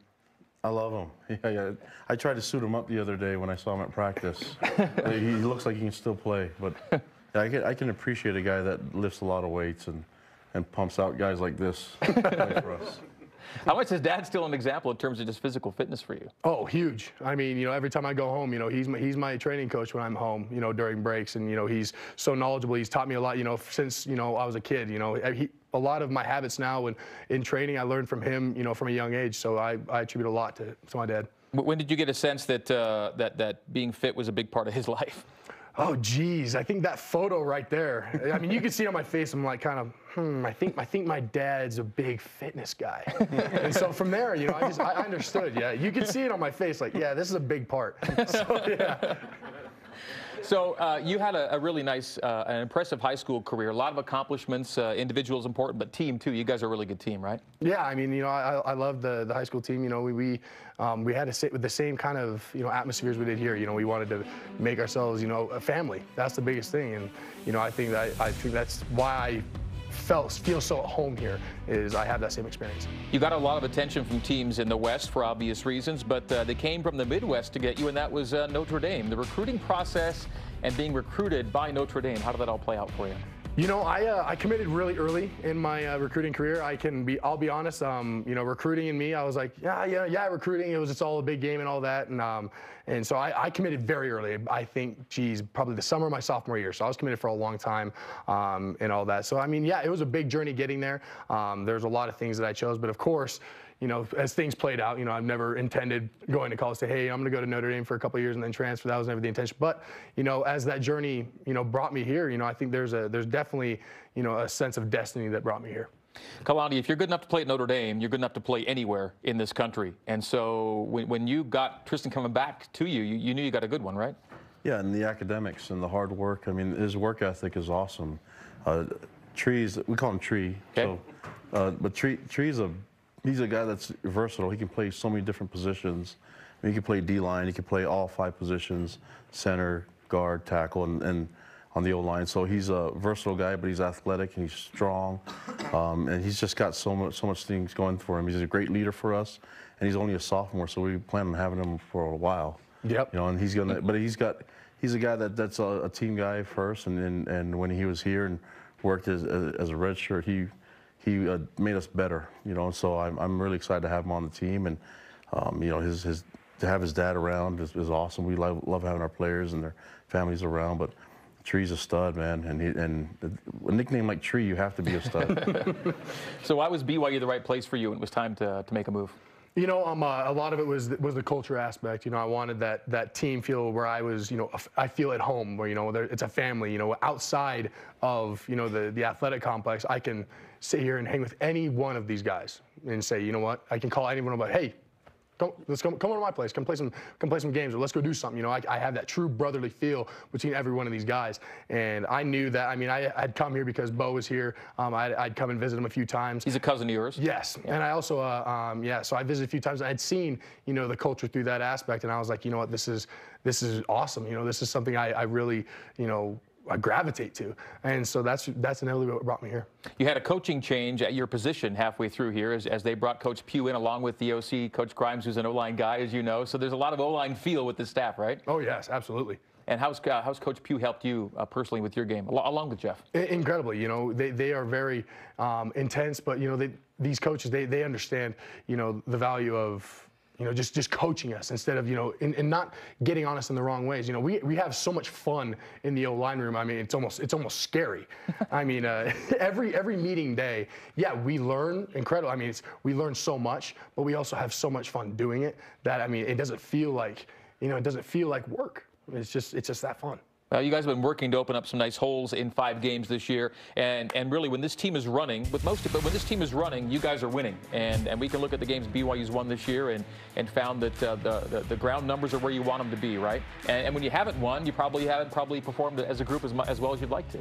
I love him. Yeah, yeah. I tried to suit him up the other day when I saw him at practice. he looks like he can still play, but yeah, I, can, I can appreciate a guy that lifts a lot of weights and, and pumps out guys like this for us. How much is Dad still an example in terms of just physical fitness for you? Oh, huge. I mean, you know, every time I go home, you know, he's my, he's my training coach when I'm home, you know, during breaks. And, you know, he's so knowledgeable. He's taught me a lot, you know, since, you know, I was a kid. You know, he, a lot of my habits now in, in training, I learned from him, you know, from a young age. So I, I attribute a lot to, to my dad. When did you get a sense that, uh, that, that being fit was a big part of his life? Oh, geez. I think that photo right there. I mean, you can see on my face. I'm like, kind of, hmm. I think, I think my dad's a big fitness guy. and so from there, you know, I just, I understood. Yeah, you can see it on my face. Like, yeah, this is a big part. So yeah. So uh, you had a, a really nice, uh, an impressive high school career. A lot of accomplishments. Uh, individuals important, but team too. You guys are a really good team, right? Yeah, I mean, you know, I, I love the, the high school team. You know, we we, um, we had to sit with the same kind of you know atmospheres we did here. You know, we wanted to make ourselves you know a family. That's the biggest thing, and you know, I think that I think that's why I felt feel so at home here. Is I have that same experience. You got a lot of attention from teams in the West for obvious reasons, but uh, they came from the Midwest to get you, and that was uh, Notre Dame. The recruiting process and being recruited by Notre Dame, how did that all play out for you? You know, I uh, I committed really early in my uh, recruiting career. I can be, I'll be honest. Um, you know, recruiting in me, I was like, yeah, yeah, yeah, recruiting. It was it's all a big game and all that, and um, and so I, I committed very early. I think, geez, probably the summer of my sophomore year. So I was committed for a long time, um, and all that. So I mean, yeah, it was a big journey getting there. Um, there's a lot of things that I chose, but of course. You know, as things played out, you know, I've never intended going to college. Say, hey, I'm going to go to Notre Dame for a couple of years and then transfer. That was never the intention. But you know, as that journey, you know, brought me here, you know, I think there's a there's definitely, you know, a sense of destiny that brought me here. Kalani, if you're good enough to play at Notre Dame, you're good enough to play anywhere in this country. And so when, when you got Tristen coming back to you, you, you knew you got a good one, right? Yeah, and the academics and the hard work. I mean, his work ethic is awesome. Uh, Trees, we call him Tree. Okay. So, uh, but Tree, Tree's a he's a guy that's versatile. He can play so many different positions. I mean, he can play D line. He can play all five positions: center, guard, tackle, and, and on the O line. So he's a versatile guy, but he's athletic and he's strong, um, and he's just got so much so much things going for him. He's a great leader for us, and he's only a sophomore, so we plan on having him for a while. Yep. You know, and he's gonna, but he's got he's a guy that that's a, a team guy first, and, and and when he was here and worked as as a redshirt, he he uh, made us better. You know, and so I'm I'm really excited to have him on the team, and um, you know his his to have his dad around is, is awesome. We love love having our players and their families around, but. Tree's a stud, man, and he, and a nickname like Tree, you have to be a stud. so why was BYU the right place for you when it was time to, to make a move? You know, um, uh, a lot of it was was the culture aspect. You know, I wanted that that team feel where I was. You know, I feel at home. Where you know, it's a family. You know, outside of you know the the athletic complex, I can sit here and hang with any one of these guys and say, you know what, I can call anyone about, hey, Come, let's come, come over to my place. Come play some, come play some games, or let's go do something. You know, I, I, have that true brotherly feel between every one of these guys, and I knew that. I mean, I, would come here because Bo was here. Um, I'd, I'd, come and visit him a few times. He's a cousin of yours. Yes, yeah. and I also, uh, um, yeah. So I visited a few times. I'd seen, you know, the culture through that aspect, and I was like, you know what, this is, this is awesome. You know, this is something I, I really, you know, I gravitate to. And so that's that's inevitably what brought me here. You had a coaching change at your position halfway through here as, as they brought Coach Pugh in along with the OC, Coach Grimes, who's an O-line guy, as you know. So there's a lot of O-line feel with the staff, right? Oh, yes, absolutely. And how's, uh, how's Coach Pugh helped you uh, personally with your game, along with Jeff? Incredibly. You know, they, they are very um, intense, but, you know, they, these coaches, they, they understand, you know, the value of you know, just just coaching us instead of you know, and, and not getting on us in the wrong ways. You know, we, we have so much fun in the O line room. I mean, it's almost it's almost scary. I mean, uh, every every meeting day, yeah, we learn incredible. I mean, it's we learn so much, but we also have so much fun doing it that I mean, it doesn't feel like you know, it doesn't feel like work. It's just it's just that fun. Uh, you guys have been working to open up some nice holes in five games this year, and and really when this team is running, with most of it, when this team is running, you guys are winning, and and we can look at the games BYU's won this year and and found that uh, the, the, the ground numbers are where you want them to be, right? And, and when you haven't won, you probably haven't probably performed as a group as, as well as you'd like to.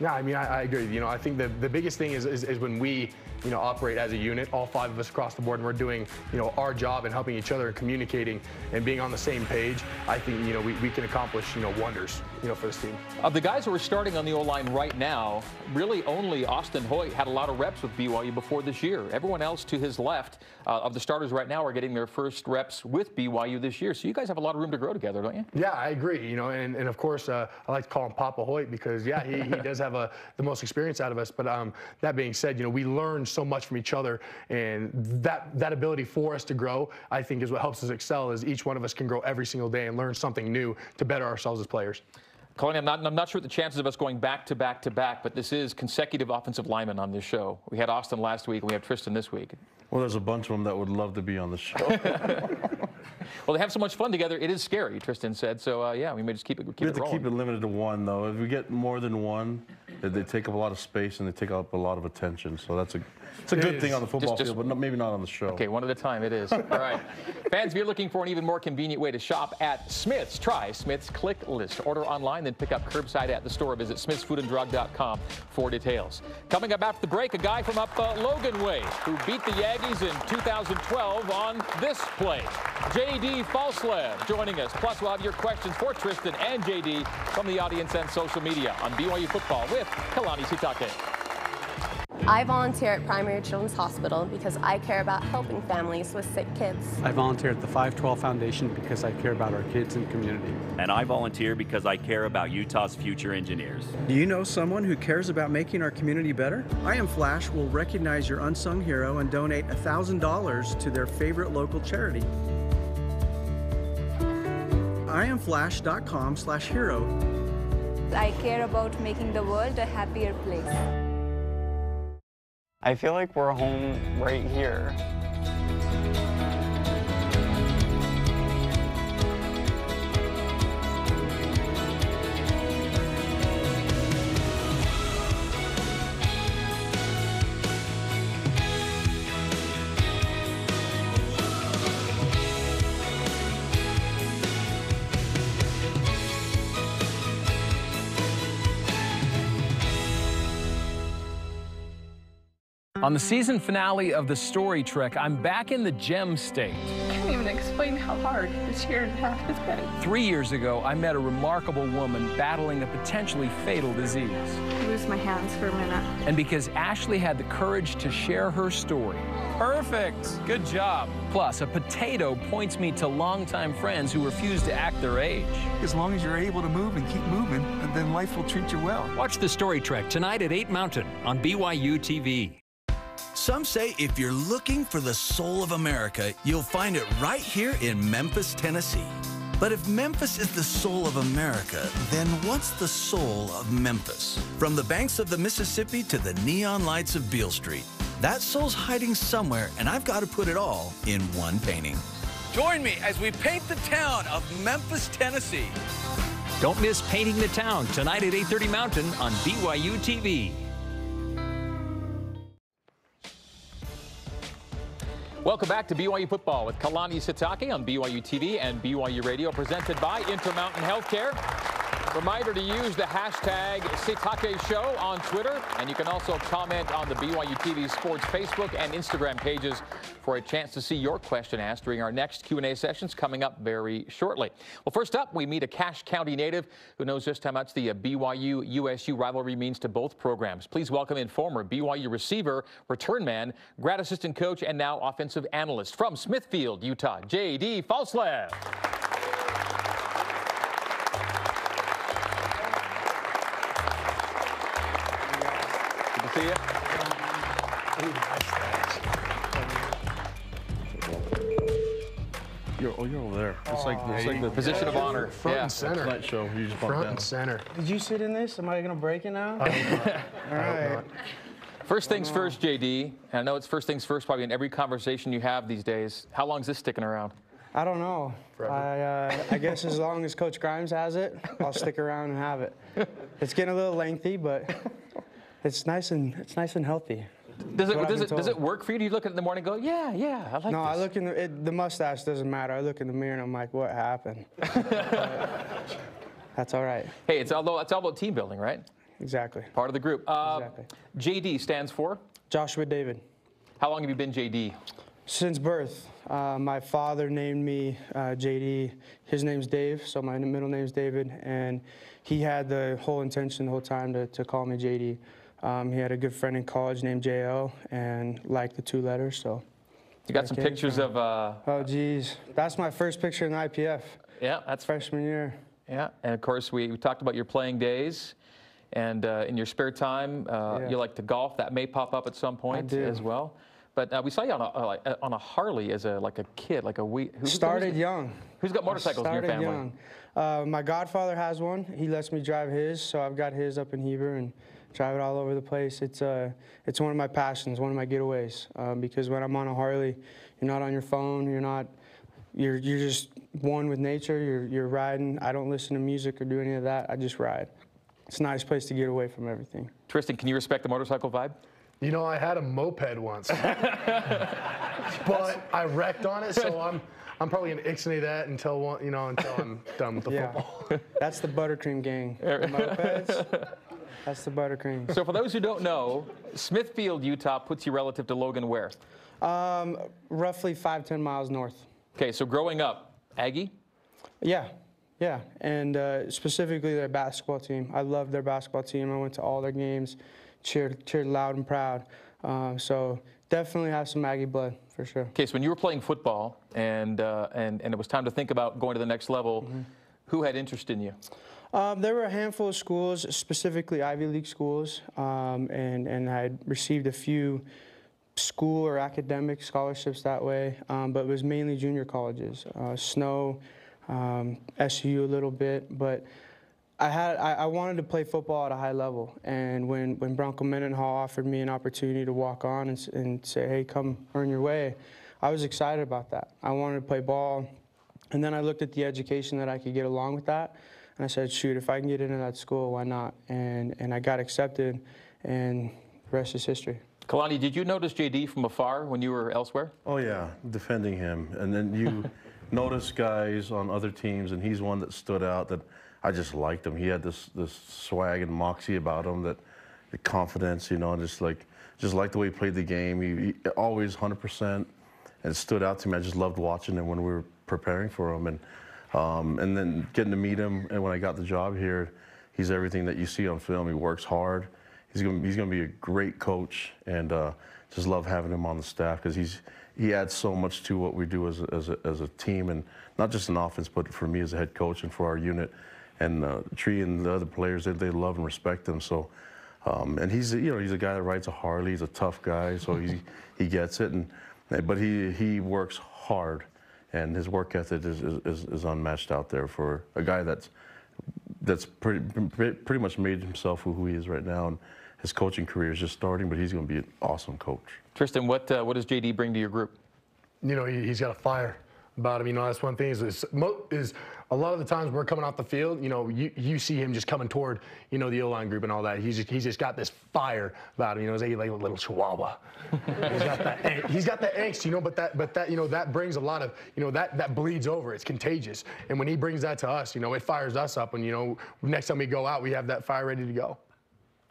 Yeah, I mean, I, I agree. You know, I think the, the biggest thing is, is, is when we you know, operate as a unit, all five of us across the board, and we're doing, you know, our job and helping each other and communicating and being on the same page, I think, you know, we, we can accomplish, you know, wonders, you know, for this team. Of the guys who are starting on the O-line right now, really only Austin Hoyt had a lot of reps with BYU before this year. Everyone else to his left uh, of the starters right now are getting their first reps with BYU this year. So you guys have a lot of room to grow together, don't you? Yeah, I agree. You know, and, and of course, uh, I like to call him Papa Hoyt because, yeah, he, he does have a, the most experience out of us. But um, that being said, you know, we learn so much from each other, and that that ability for us to grow, I think, is what helps us excel. Is each one of us can grow every single day and learn something new to better ourselves as players. Kalani, I'm not, I'm not sure the chances of us going back to back to back, but this is consecutive offensive linemen on this show. We had Austin last week, and we have Tristen this week. Well, there's a bunch of them that would love to be on the show. well, they have so much fun together. It is scary, Tristen said. So, uh, yeah, we may just keep it keep We have it to rolling. keep it limited to one, though. If we get more than one, they- they take up a lot of space and they take up a lot of attention. So that's a, it's a It good is. thing on the football Just- just- field, but not, maybe not on the show. Okay, one at a time it is. All right. Fans, if you're looking for an even more convenient way to shop at Smith's, try Smith's Click List. Order online, then pick up curbside at the store. Visit smithsfoodanddrug.com for details. Coming up after the break, a guy from up uh, Logan Way who beat the Aggies in 2012 on this play. JD Falslev joining us. Plus, we'll have your questions for Tristen and JD from the audience and social media on BYU Football with Kalani Sitake. I volunteer at Primary Children's Hospital because I care about helping families with sick kids. I volunteer at the 512 Foundation because I care about our kids and community. And I volunteer because I care about Utah's future engineers. Do you know someone who cares about making our community better? I Am Flash will recognize your unsung hero and donate $1,000 to their favorite local charity. IamFlash.com slash hero. I care about making the world a happier place. I feel like we're home right here. On the season finale of the Story Trek, I'm back in the Gem State. I can't even explain how hard this year and a half has been. Three years ago, I met a remarkable woman battling a potentially fatal disease. I lose my hands for a minute. And because Ashley had the courage to share her story. Perfect! Good job. Plus, a potato points me to longtime friends who refuse to act their age. As long as you're able to move and keep moving, then life will treat you well. Watch the Story Trek tonight at 8 Mountain on BYU TV. Some say if you're looking for the soul of America, you'll find it right here in Memphis, Tennessee. But if Memphis is the soul of America, then what's the soul of Memphis? From the banks of the Mississippi to the neon lights of Beale Street, that soul's hiding somewhere, and I've got to put it all in one painting. Join me as we paint the town of Memphis, Tennessee. Don't miss Painting the Town tonight at 8:30 Mountain on BYU TV. Welcome back to BYU Football with Kalani Sitake on BYU TV and BYU Radio, presented by Intermountain Healthcare. Reminder to use the hashtag Sitake Show on Twitter, and you can also comment on the BYU TV Sports Facebook and Instagram pages for a chance to see your question asked during our next Q&A sessions coming up very shortly. Well, first up, we meet a Cache County native who knows just how much the uh, BYU-USU rivalry means to both programs. Please welcome in former BYU receiver, return man, grad assistant coach, and now offensive analyst from Smithfield, Utah, J.D. Falslev. see you. You're, oh, you're over there. It's like, it's like the position of honor. Front yeah. and center. Tonight show. You just Front and center. Did you sit in this? Am I gonna break it now? All right. First things first, JD. And I know it's first things first probably in every conversation you have these days. How long is this sticking around? I don't know. I, uh, I guess as long as Coach Grimes has it, I'll stick around and have it. It's getting a little lengthy, but it's nice and it's nice and healthy. Does it does it does it work for you? Do you look at it in the morning and go, yeah, yeah, I like no, this? I look in the it, the mustache doesn't matter. I look in the mirror and I'm like, what happened? That's all right. Hey, it's all it's all about team building, right? Exactly. Part of the group. Uh, Exactly. JD stands for Joshua David. How long have you been JD? Since birth, uh, my father named me uh, JD. His name's Dave, so my middle name's David, and he had the whole intention the whole time to, to call me JD. Um, he had a good friend in college named JL and liked the two letters, so. You got some pictures so- of. Uh, Oh, geez. That's my first picture in the IPF. Yeah, that's freshman year. Yeah, and of course we, we talked about your playing days, and uh, in your spare time uh, Yeah. you like to golf. That may pop up at some point as well. But uh, we saw you on a uh, uh, on a Harley as a like a kid, like a wee. Who's, Started who's, young. Who's got motorcycles in your Started family? young. Uh, my godfather has one. He lets me drive his, so I've got his up in Heber and drive it all over the place. It's uh, it's one of my passions, one of my getaways. Um, because when I'm on a Harley, you're not on your phone. You're not. You're you're just one with nature. You're you're riding. I don't listen to music or do any of that. I just ride. It's a nice place to get away from everything. Tristen, can you respect the motorcycle vibe? You know, I had a moped once, but I wrecked on it, so I'm I'm probably gonna ixnay that until one, you know until I'm done with the Yeah. football. That's the buttercream gang. The mopeds. That's the buttercream. So for those who don't know, Smithfield, Utah puts you relative to Logan where? Um, roughly five ten miles north. Okay, so growing up, Aggie. Yeah, yeah, and uh, specifically their basketball team. I loved their basketball team. I went to all their games, cheered, cheered loud and proud. Uh, so definitely have some Aggie blood for sure. Okay, so when you were playing football and uh, and and it was time to think about going to the next level, Mm-hmm. who had interest in you? Um, there were a handful of schools, specifically Ivy League schools, um, and and I received a few school or academic scholarships that way, um, but it was mainly junior colleges, uh, Snow, um, SU a little bit, but. I had I, I wanted to play football at a high level, and when when Bronco Mendenhall offered me an opportunity to walk on and, and say, "Hey, come earn your way," I was excited about that. I wanted to play ball, and then I looked at the education that I could get along with that, and I said, "Shoot, if I can get into that school, why not?" And and I got accepted, and the rest is history. Kalani, did you notice JD from afar when you were elsewhere? Oh yeah, defending him, and then you notice guys on other teams, and he's one that stood out that I just liked him. He had this this swag and moxie about him, that the confidence, you know, just like just liked the way he played the game. He, he always 100%, and it stood out to me. I just loved watching him when we were preparing for him, and um, and then getting to meet him. And when I got the job here, he's everything that you see on film. He works hard. He's gonna he's gonna be a great coach, and uh, just love having him on the staff because he's he adds so much to what we do as a, as a, as a team, and not just in offense, but for me as a head coach and for our unit. And uh, Tree and the other players, they, they love and respect him. So, um, and he's you know he's a guy that rides a Harley. He's a tough guy, so he he gets it. And but he he works hard, and his work ethic is, is, is unmatched out there for a guy that's that's pretty pretty much made himself who he is right now. And his coaching career is just starting, but he's going to be an awesome coach. Tristen, what uh, what does JD bring to your group? You know, he, has got a fire about him. You know, that's one thing is, is, is a lot of the times we're coming off the field, you know, you, you see him just coming toward, you know, the O-line group and all that. He's just, he's just got this fire about him. You know, he's like a little chihuahua. he's got that, he's got that angst, you know, but that, but that, you know, that brings a lot of, you know, that, that bleeds over. It's contagious. And when he brings that to us, you know, it fires us up. And, you know, next time we go out, we have that fire ready to go.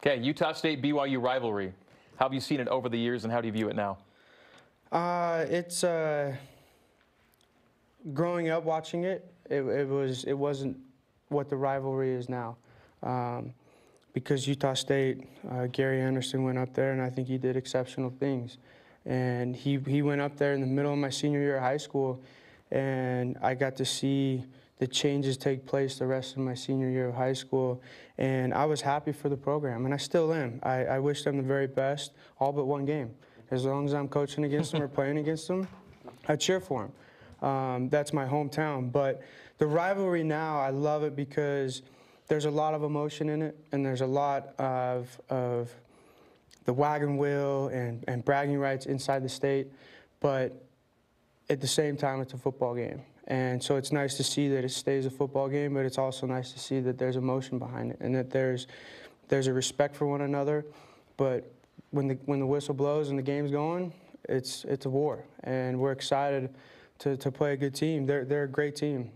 Okay, Utah State BYU rivalry. How have you seen it over the years, and how do you view it now? Uh, it's uh, growing up watching it. It, it, was it wasn't what the rivalry is now, um, because Utah State, uh, Gary Andersen went up there, and I think he did exceptional things. And he he went up there in the middle of my senior year of high school, and I got to see the changes take place the rest of my senior year of high school. And I was happy for the program, and I still am. I, I wish them the very best, all but one game. As long as I'm coaching against them or playing against them, I cheer for them. Um, that's my hometown. But the rivalry now, I love it because there's a lot of emotion in it, and there's a lot of, of the wagon wheel and, and bragging rights inside the state. But at the same time, it's a football game. And so it's nice to see that it stays a football game, but it's also nice to see that there's emotion behind it and that there's there's a respect for one another. But when the when the whistle blows and the game's going, it's it's a war, and we're excited to, to play a good team. They're they're a great team,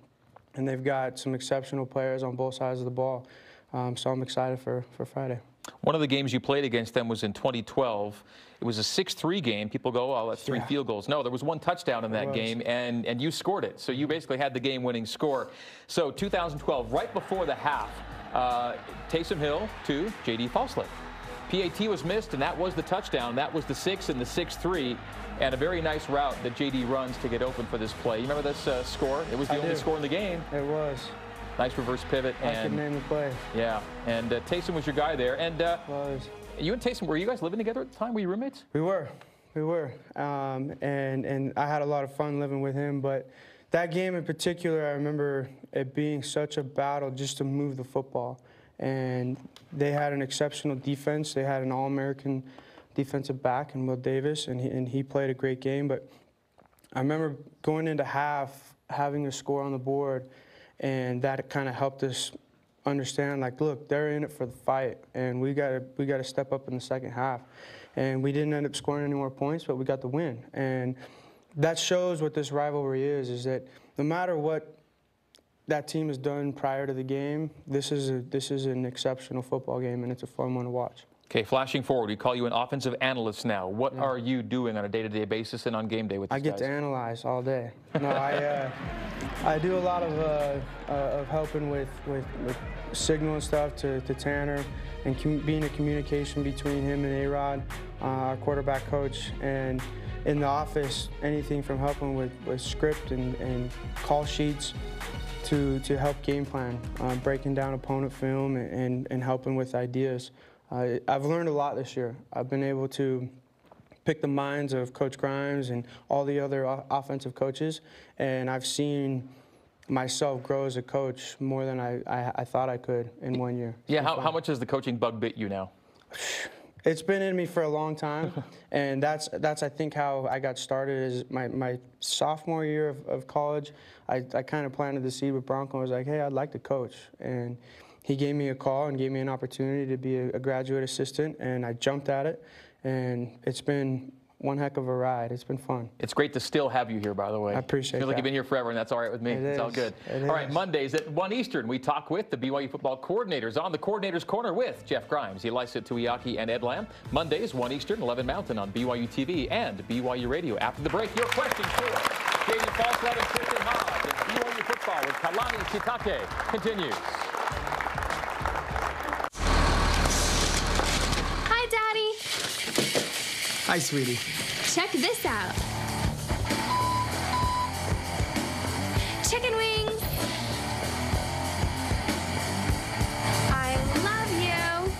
and they've got some exceptional players on both sides of the ball. Um, so I'm excited for for Friday. One of the games you played against them was in 2012. It was a 6-3 game. People go, oh, that's three yeah. field goals. No, there was one touchdown in that game, and, and you scored it. So you basically had the game-winning score. So 2012, right before the half, uh, Taysom Hill to J.D. Falslev. PAT was missed, and that was the touchdown. That was the 6 and the 6-3, and a very nice route that J.D. runs to get open for this play. You remember this uh, score? It was the I only do. score in the game. It was. Nice reverse pivot. I and, name the play. Yeah, and uh, Taysom was your guy there. And uh, was. You and Taysom, were you guys living together at the time? Were you roommates? We were. We were. Um, and, and I had a lot of fun living with him. But that game in particular, I remember it being such a battle just to move the football. And they had an exceptional defense. They had an All American defensive back in Will Davis, and he, and he played a great game. But I remember going into half, having a score on the board and that kind of helped us understand like look they're in it for the fight and we got to we got to step up in the second half and we didn't end up scoring any more points but we got the win and that shows what this rivalry is is that no matter what that team has done prior to the game this is a this is an exceptional football game and it's a fun one to watch Okay, flashing forward, we call you an offensive analyst now. What yeah. are you doing on a day-to-day basis and on game day with these I get guys? to analyze all day. No, I uh, I do a lot of uh, uh, of helping with, with, with signal and stuff to, to Tanner and being a communication between him and A-Rod, uh, our quarterback coach, and in the office, anything from helping with, with script and, and call sheets to, to help game plan, uh, breaking down opponent film and, and, and helping with ideas. Uh, I've learned a lot this year. I've been able to pick the minds of Coach Grimes and all the other offensive coaches, and I've seen myself grow as a coach more than I, I, I thought I could in one year. Yeah, how, how much has the coaching bug bit you now? It's been in me for a long time, and that's that's I think how I got started. Is my, my sophomore year of, of college, I, I kind of planted the seed with Bronco. I was like, hey, I'd like to coach, and he gave me a call and gave me an opportunity to be a, a graduate assistant, and I jumped at it. And it's been one heck of a ride. It's been fun. It's great to still have you here, by the way. I appreciate it. Feels like that. you've been here forever, and that's all right with me. It it's all good. It all right, is. Mondays at 1 Eastern, we talk with the BYU football coordinators on the Coordinators Corner with Jeff Grimes, Ilaisa Tuiaki, and Ed Lamb. Mondays, 1 Eastern, 11 Mountain on BYU TV and BYU Radio. After the break, your questions for JD Falslev and Tristen Hoge. And BYU football with Kalani Sitake continues. Hi, Daddy. Hi, sweetie. Check this out. Chicken wings. I love you.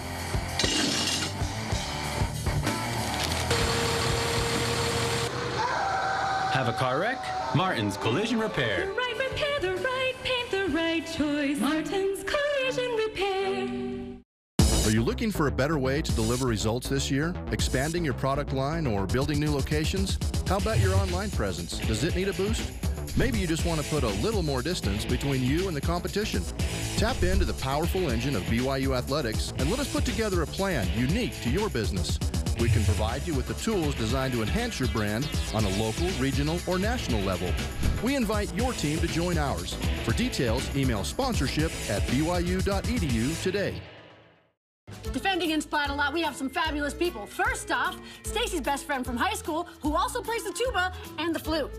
Have a car wreck? Martin's Collision Repair. Right repair, the right paint, the right choice. Martin's Collision Repair. Are you looking for a better way to deliver results this year? Expanding your product line or building new locations? How about your online presence? Does it need a boost? Maybe you just want to put a little more distance between you and the competition. Tap into the powerful engine of BYU Athletics and let us put together a plan unique to your business. We can provide you with the tools designed to enhance your brand on a local, regional, or national level. We invite your team to join ours. For details, email sponsorship at byu.edu today. Defending in Splat a lot, we have some fabulous people. First off, Stacy's best friend from high school, who also plays the tuba and the flute.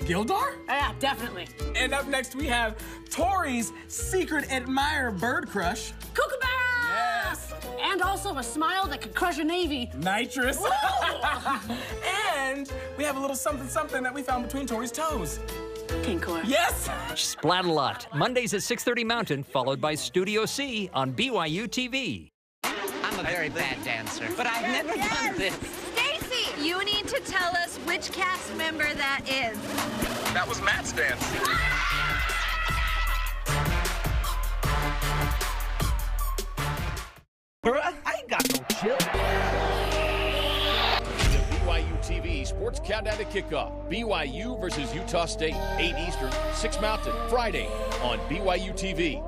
Gildar? Yeah, definitely. And up next we have Tori's secret admirer bird crush. Kookaburra! Yes! And also a smile that could crush a navy. Nitrous. And we have a little something something that we found between Tori's toes. Pink core. Yes! Splat a lot. Mondays at 6:30 Mountain, followed by Studio C on BYU TV. I'm a very bad dancer, but I've never done this. Stacy, you need to tell us which cast member that is. That was Matt's dance. I ain't got no chill. BYU TV Sports Countdown to Kickoff. BYU versus Utah State, 8 Eastern, 6 Mountain, Friday on BYU TV.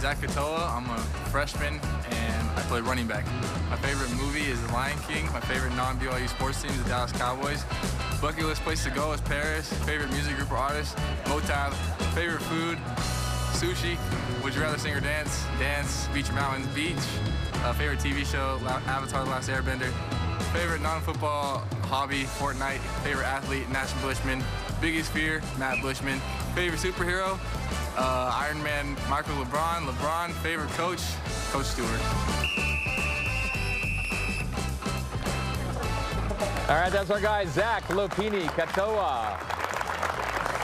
Zach Katoa. I'm a freshman and I play running back. My favorite movie is The Lion King. My favorite non-BYU sports team is the Dallas Cowboys. Bucket list place to go is Paris. Favorite music group or artist, Motown. Favorite food, sushi. Would you rather sing or dance? Dance, beach mountains, beach. Uh, favorite TV show, Avatar The Last Airbender. Favorite non-football hobby, Fortnite. Favorite athlete, Nash Bushman. Biggest fear, Matt Bushman. Favorite superhero, uh, Iron Man, Michael LeBron. LeBron. Favorite coach, Coach Steward. All right, that's our guy, Zach Lopini Katoa.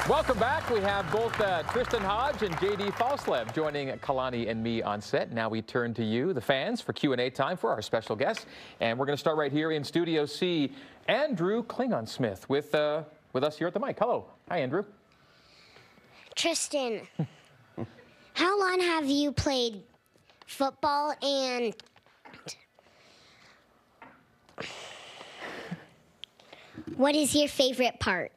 Welcome back. We have both uh, Tristen Hoge and JD Falslev joining Kalani and me on set. Now we turn to you, the fans, for Q&A time for our special guest. And we're going to start right here in Studio C. Andrew Klingon Smith with, uh, with us here at the mic. Hello. Hi, Andrew. Tristen, how long have you played football and what is your favorite part?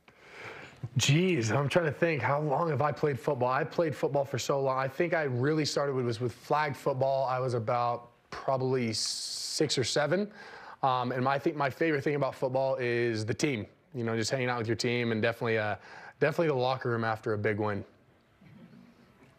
Jeez, I'm trying to think. How long have I played football? I played football for so long. I think I really started with was with flag football. I was about probably six or seven, um, and my, I think my favorite thing about football is the team. You know, just hanging out with your team, and definitely, uh, definitely the locker room after a big win.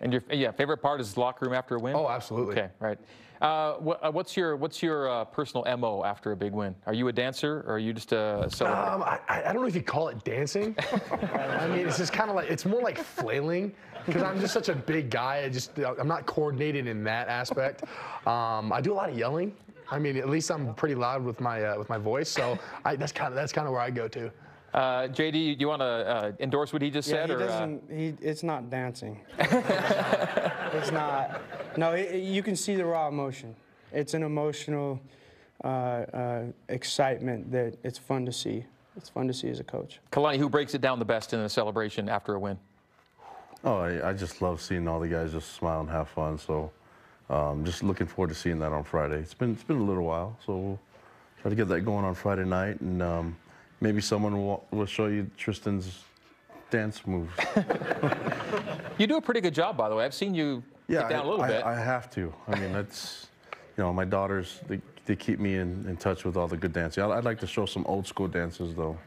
And your yeah, favorite part is locker room after a win? Oh, absolutely. Okay, right. Uh, what, uh, what's your what's your uh, personal mo after a big win? Are you a dancer or are you just a celebrator? Um, I, I don't know if you call it dancing. I mean, it's just kind of like it's more like flailing because I'm just such a big guy. I just I'm not coordinated in that aspect. Um, I do a lot of yelling. I mean, at least I'm pretty loud with my uh, with my voice, so I, that's kind of that's kind of where I go to. Uh, JD, do you want to uh, endorse what he just yeah, said? he or, uh, doesn't. He, it's not dancing. it's not. No, it, it- you can see the raw emotion. It's an emotional uh, uh, excitement that it's fun to see. It's fun to see as a coach. Kalani, who breaks it down the best in a celebration after a win? Oh, I, I just love seeing all the guys just smile and have fun. So, um, just looking forward to seeing that on Friday. It's been it's been a little while, so we'll try to get that going on Friday night, and um, maybe someone will, will show you Tristen's dance moves. You do a pretty good job, by the way. I've seen you Yeah, get down a little I, bit. I, I have to. I mean, that's, you know, my daughters, they, they keep me in, in touch with all the good dancing. I, I'd like to show some old school dances, though.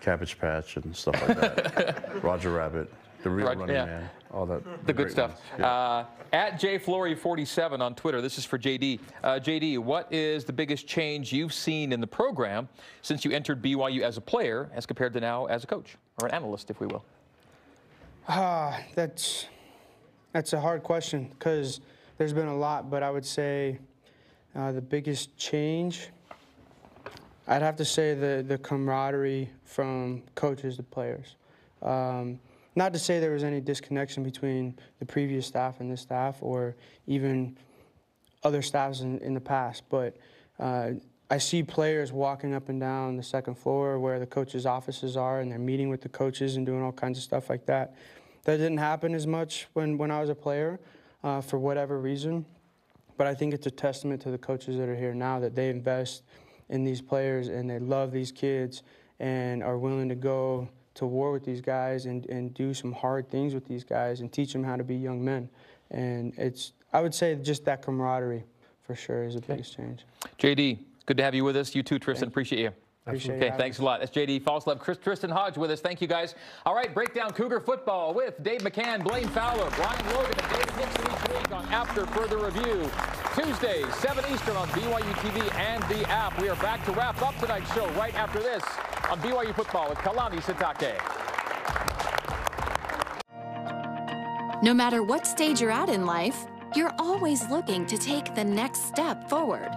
Cabbage Patch and stuff like that. Roger Rabbit, The Real Roger- Running yeah. Man, all that. the good stuff. Yeah. Uh, at jflory47 on Twitter. This is for JD. Uh, JD, what is the biggest change you've seen in the program since you entered BYU as a player, as compared to now as a coach or an analyst, if we will? Ah, that's that's a hard question because there's been a lot, but I would say uh, the biggest change. I'd have to say the the camaraderie from coaches to players. Um, not to say there was any disconnection between the previous staff and this staff, or even other staffs in, in the past, but uh, I see players walking up and down the second floor where the coaches' offices are, and they're meeting with the coaches and doing all kinds of stuff like that. That didn't happen as much when, when I was a player, uh, for whatever reason. But I think it's a testament to the coaches that are here now that they invest in these players and they love these kids and are willing to go to war with these guys and, and do some hard things with these guys and teach them how to be young men. And it's, I would say just that camaraderie for sure is the biggest change. JD, good to have you with us. You too, Tristen. Appreciate you. Appreciate okay, thanks a lot. That's JD Falslev, Chris, Tristen Hoge with us. Thank you, guys. All right, breakdown Cougar football with Dave McCann, Blaine Fowler, Brian Logan, and David Nixon each week on After Further Review. Tuesdays, 7 Eastern on BYU TV and the app. We are back to wrap up tonight's show right after this on BYU football with Kalani Sitake. No matter what stage you're at in life, you're always looking to take the next step forward.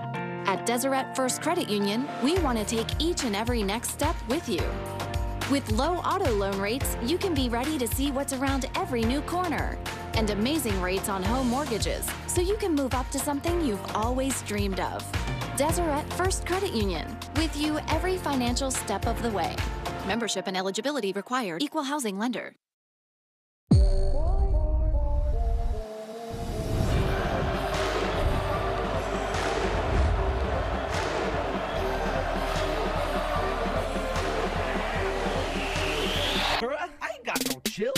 At Deseret First Credit Union, we want to take each and every next step with you. With low auto loan rates, you can be ready to see what's around every new corner. And amazing rates on home mortgages, so you can move up to something you've always dreamed of. Deseret First Credit Union, with you every financial step of the way. Membership and eligibility required. Equal housing lender. Bruh, I ain't got no chill.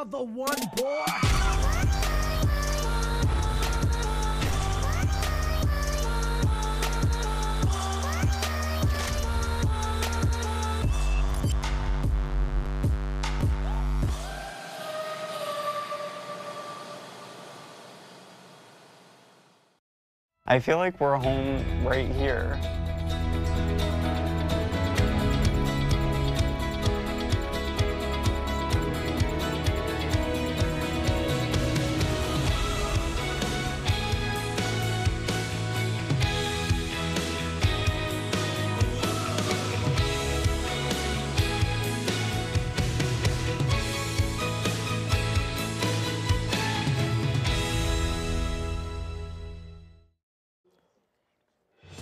Another one, boy. I feel like we're home right here.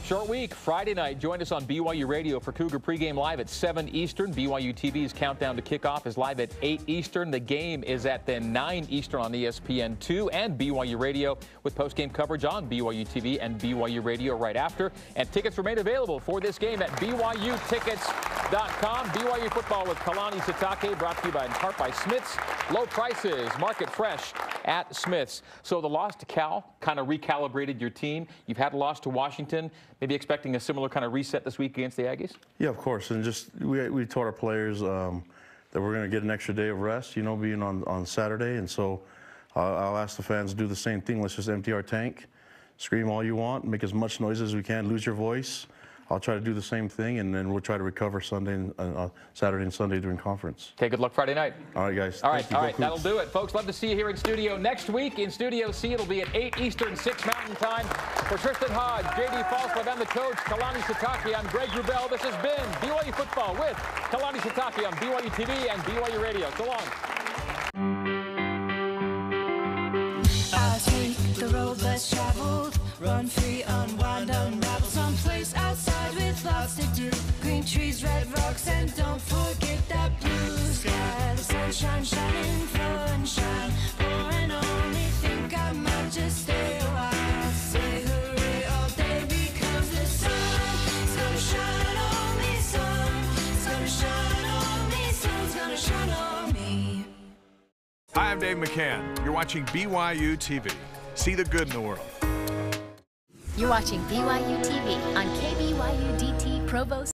Short week, Friday night. Join us on BYU Radio for Cougar pregame live at 7 Eastern. BYU TV's countdown to kickoff is live at 8 Eastern. The game is at then 9 Eastern on E ESPN2 and BYU Radio with postgame coverage on BYU TV and BYU Radio right after. And tickets remain available for this game at BYUtickets.com. BYU football with Kalani Sitake brought to you by, in part by Smith's. Low prices, market fresh at Smith's. So the loss to Cal kind of recalibrated your team. You've had a loss to Washington. Maybe expecting a similar kind of reset this week against the Aggies? Yeah, of course. And just we, we told our players um, that we're going to get an extra day of rest, you know, being on, on Saturday. And so uh, I'll ask the fans to do the same thing. Let's just empty our tank, scream all you want, make as much noise as we can, lose your voice. I'll try to do the same thing, and then we'll try to recover Sunday, and, uh, Saturday, and Sunday during conference. Okay, good luck Friday night. All right, guys. All right, Thank you. all Go right, that'll do it. Folks, love to see you here in studio next week. In Studio C, it'll be at 8 Eastern, 6 Mountain Time. For Tristen Hoge, JD Falslev, and the coach, Kalani Sitake, I'm Greg Wrubell. This has been BYU Football with Kalani Sitake on BYU TV and BYU Radio. So long. I take the road less traveled, run free, unwind, unravel someplace outside. Plastic do. Green trees, red rocks, and don't forget that blue sky. The sunshine shining, sunshine pouring on me. Think I might just stay a while. Say hooray all day because the sun's gonna shine on me. Sun's gonna shine on me. Sun's gonna shine on me. Hi, I'm Dave McCann. You're watching BYU TV. See the good in the world. You're watching BYU TV on KBYU DT Provo.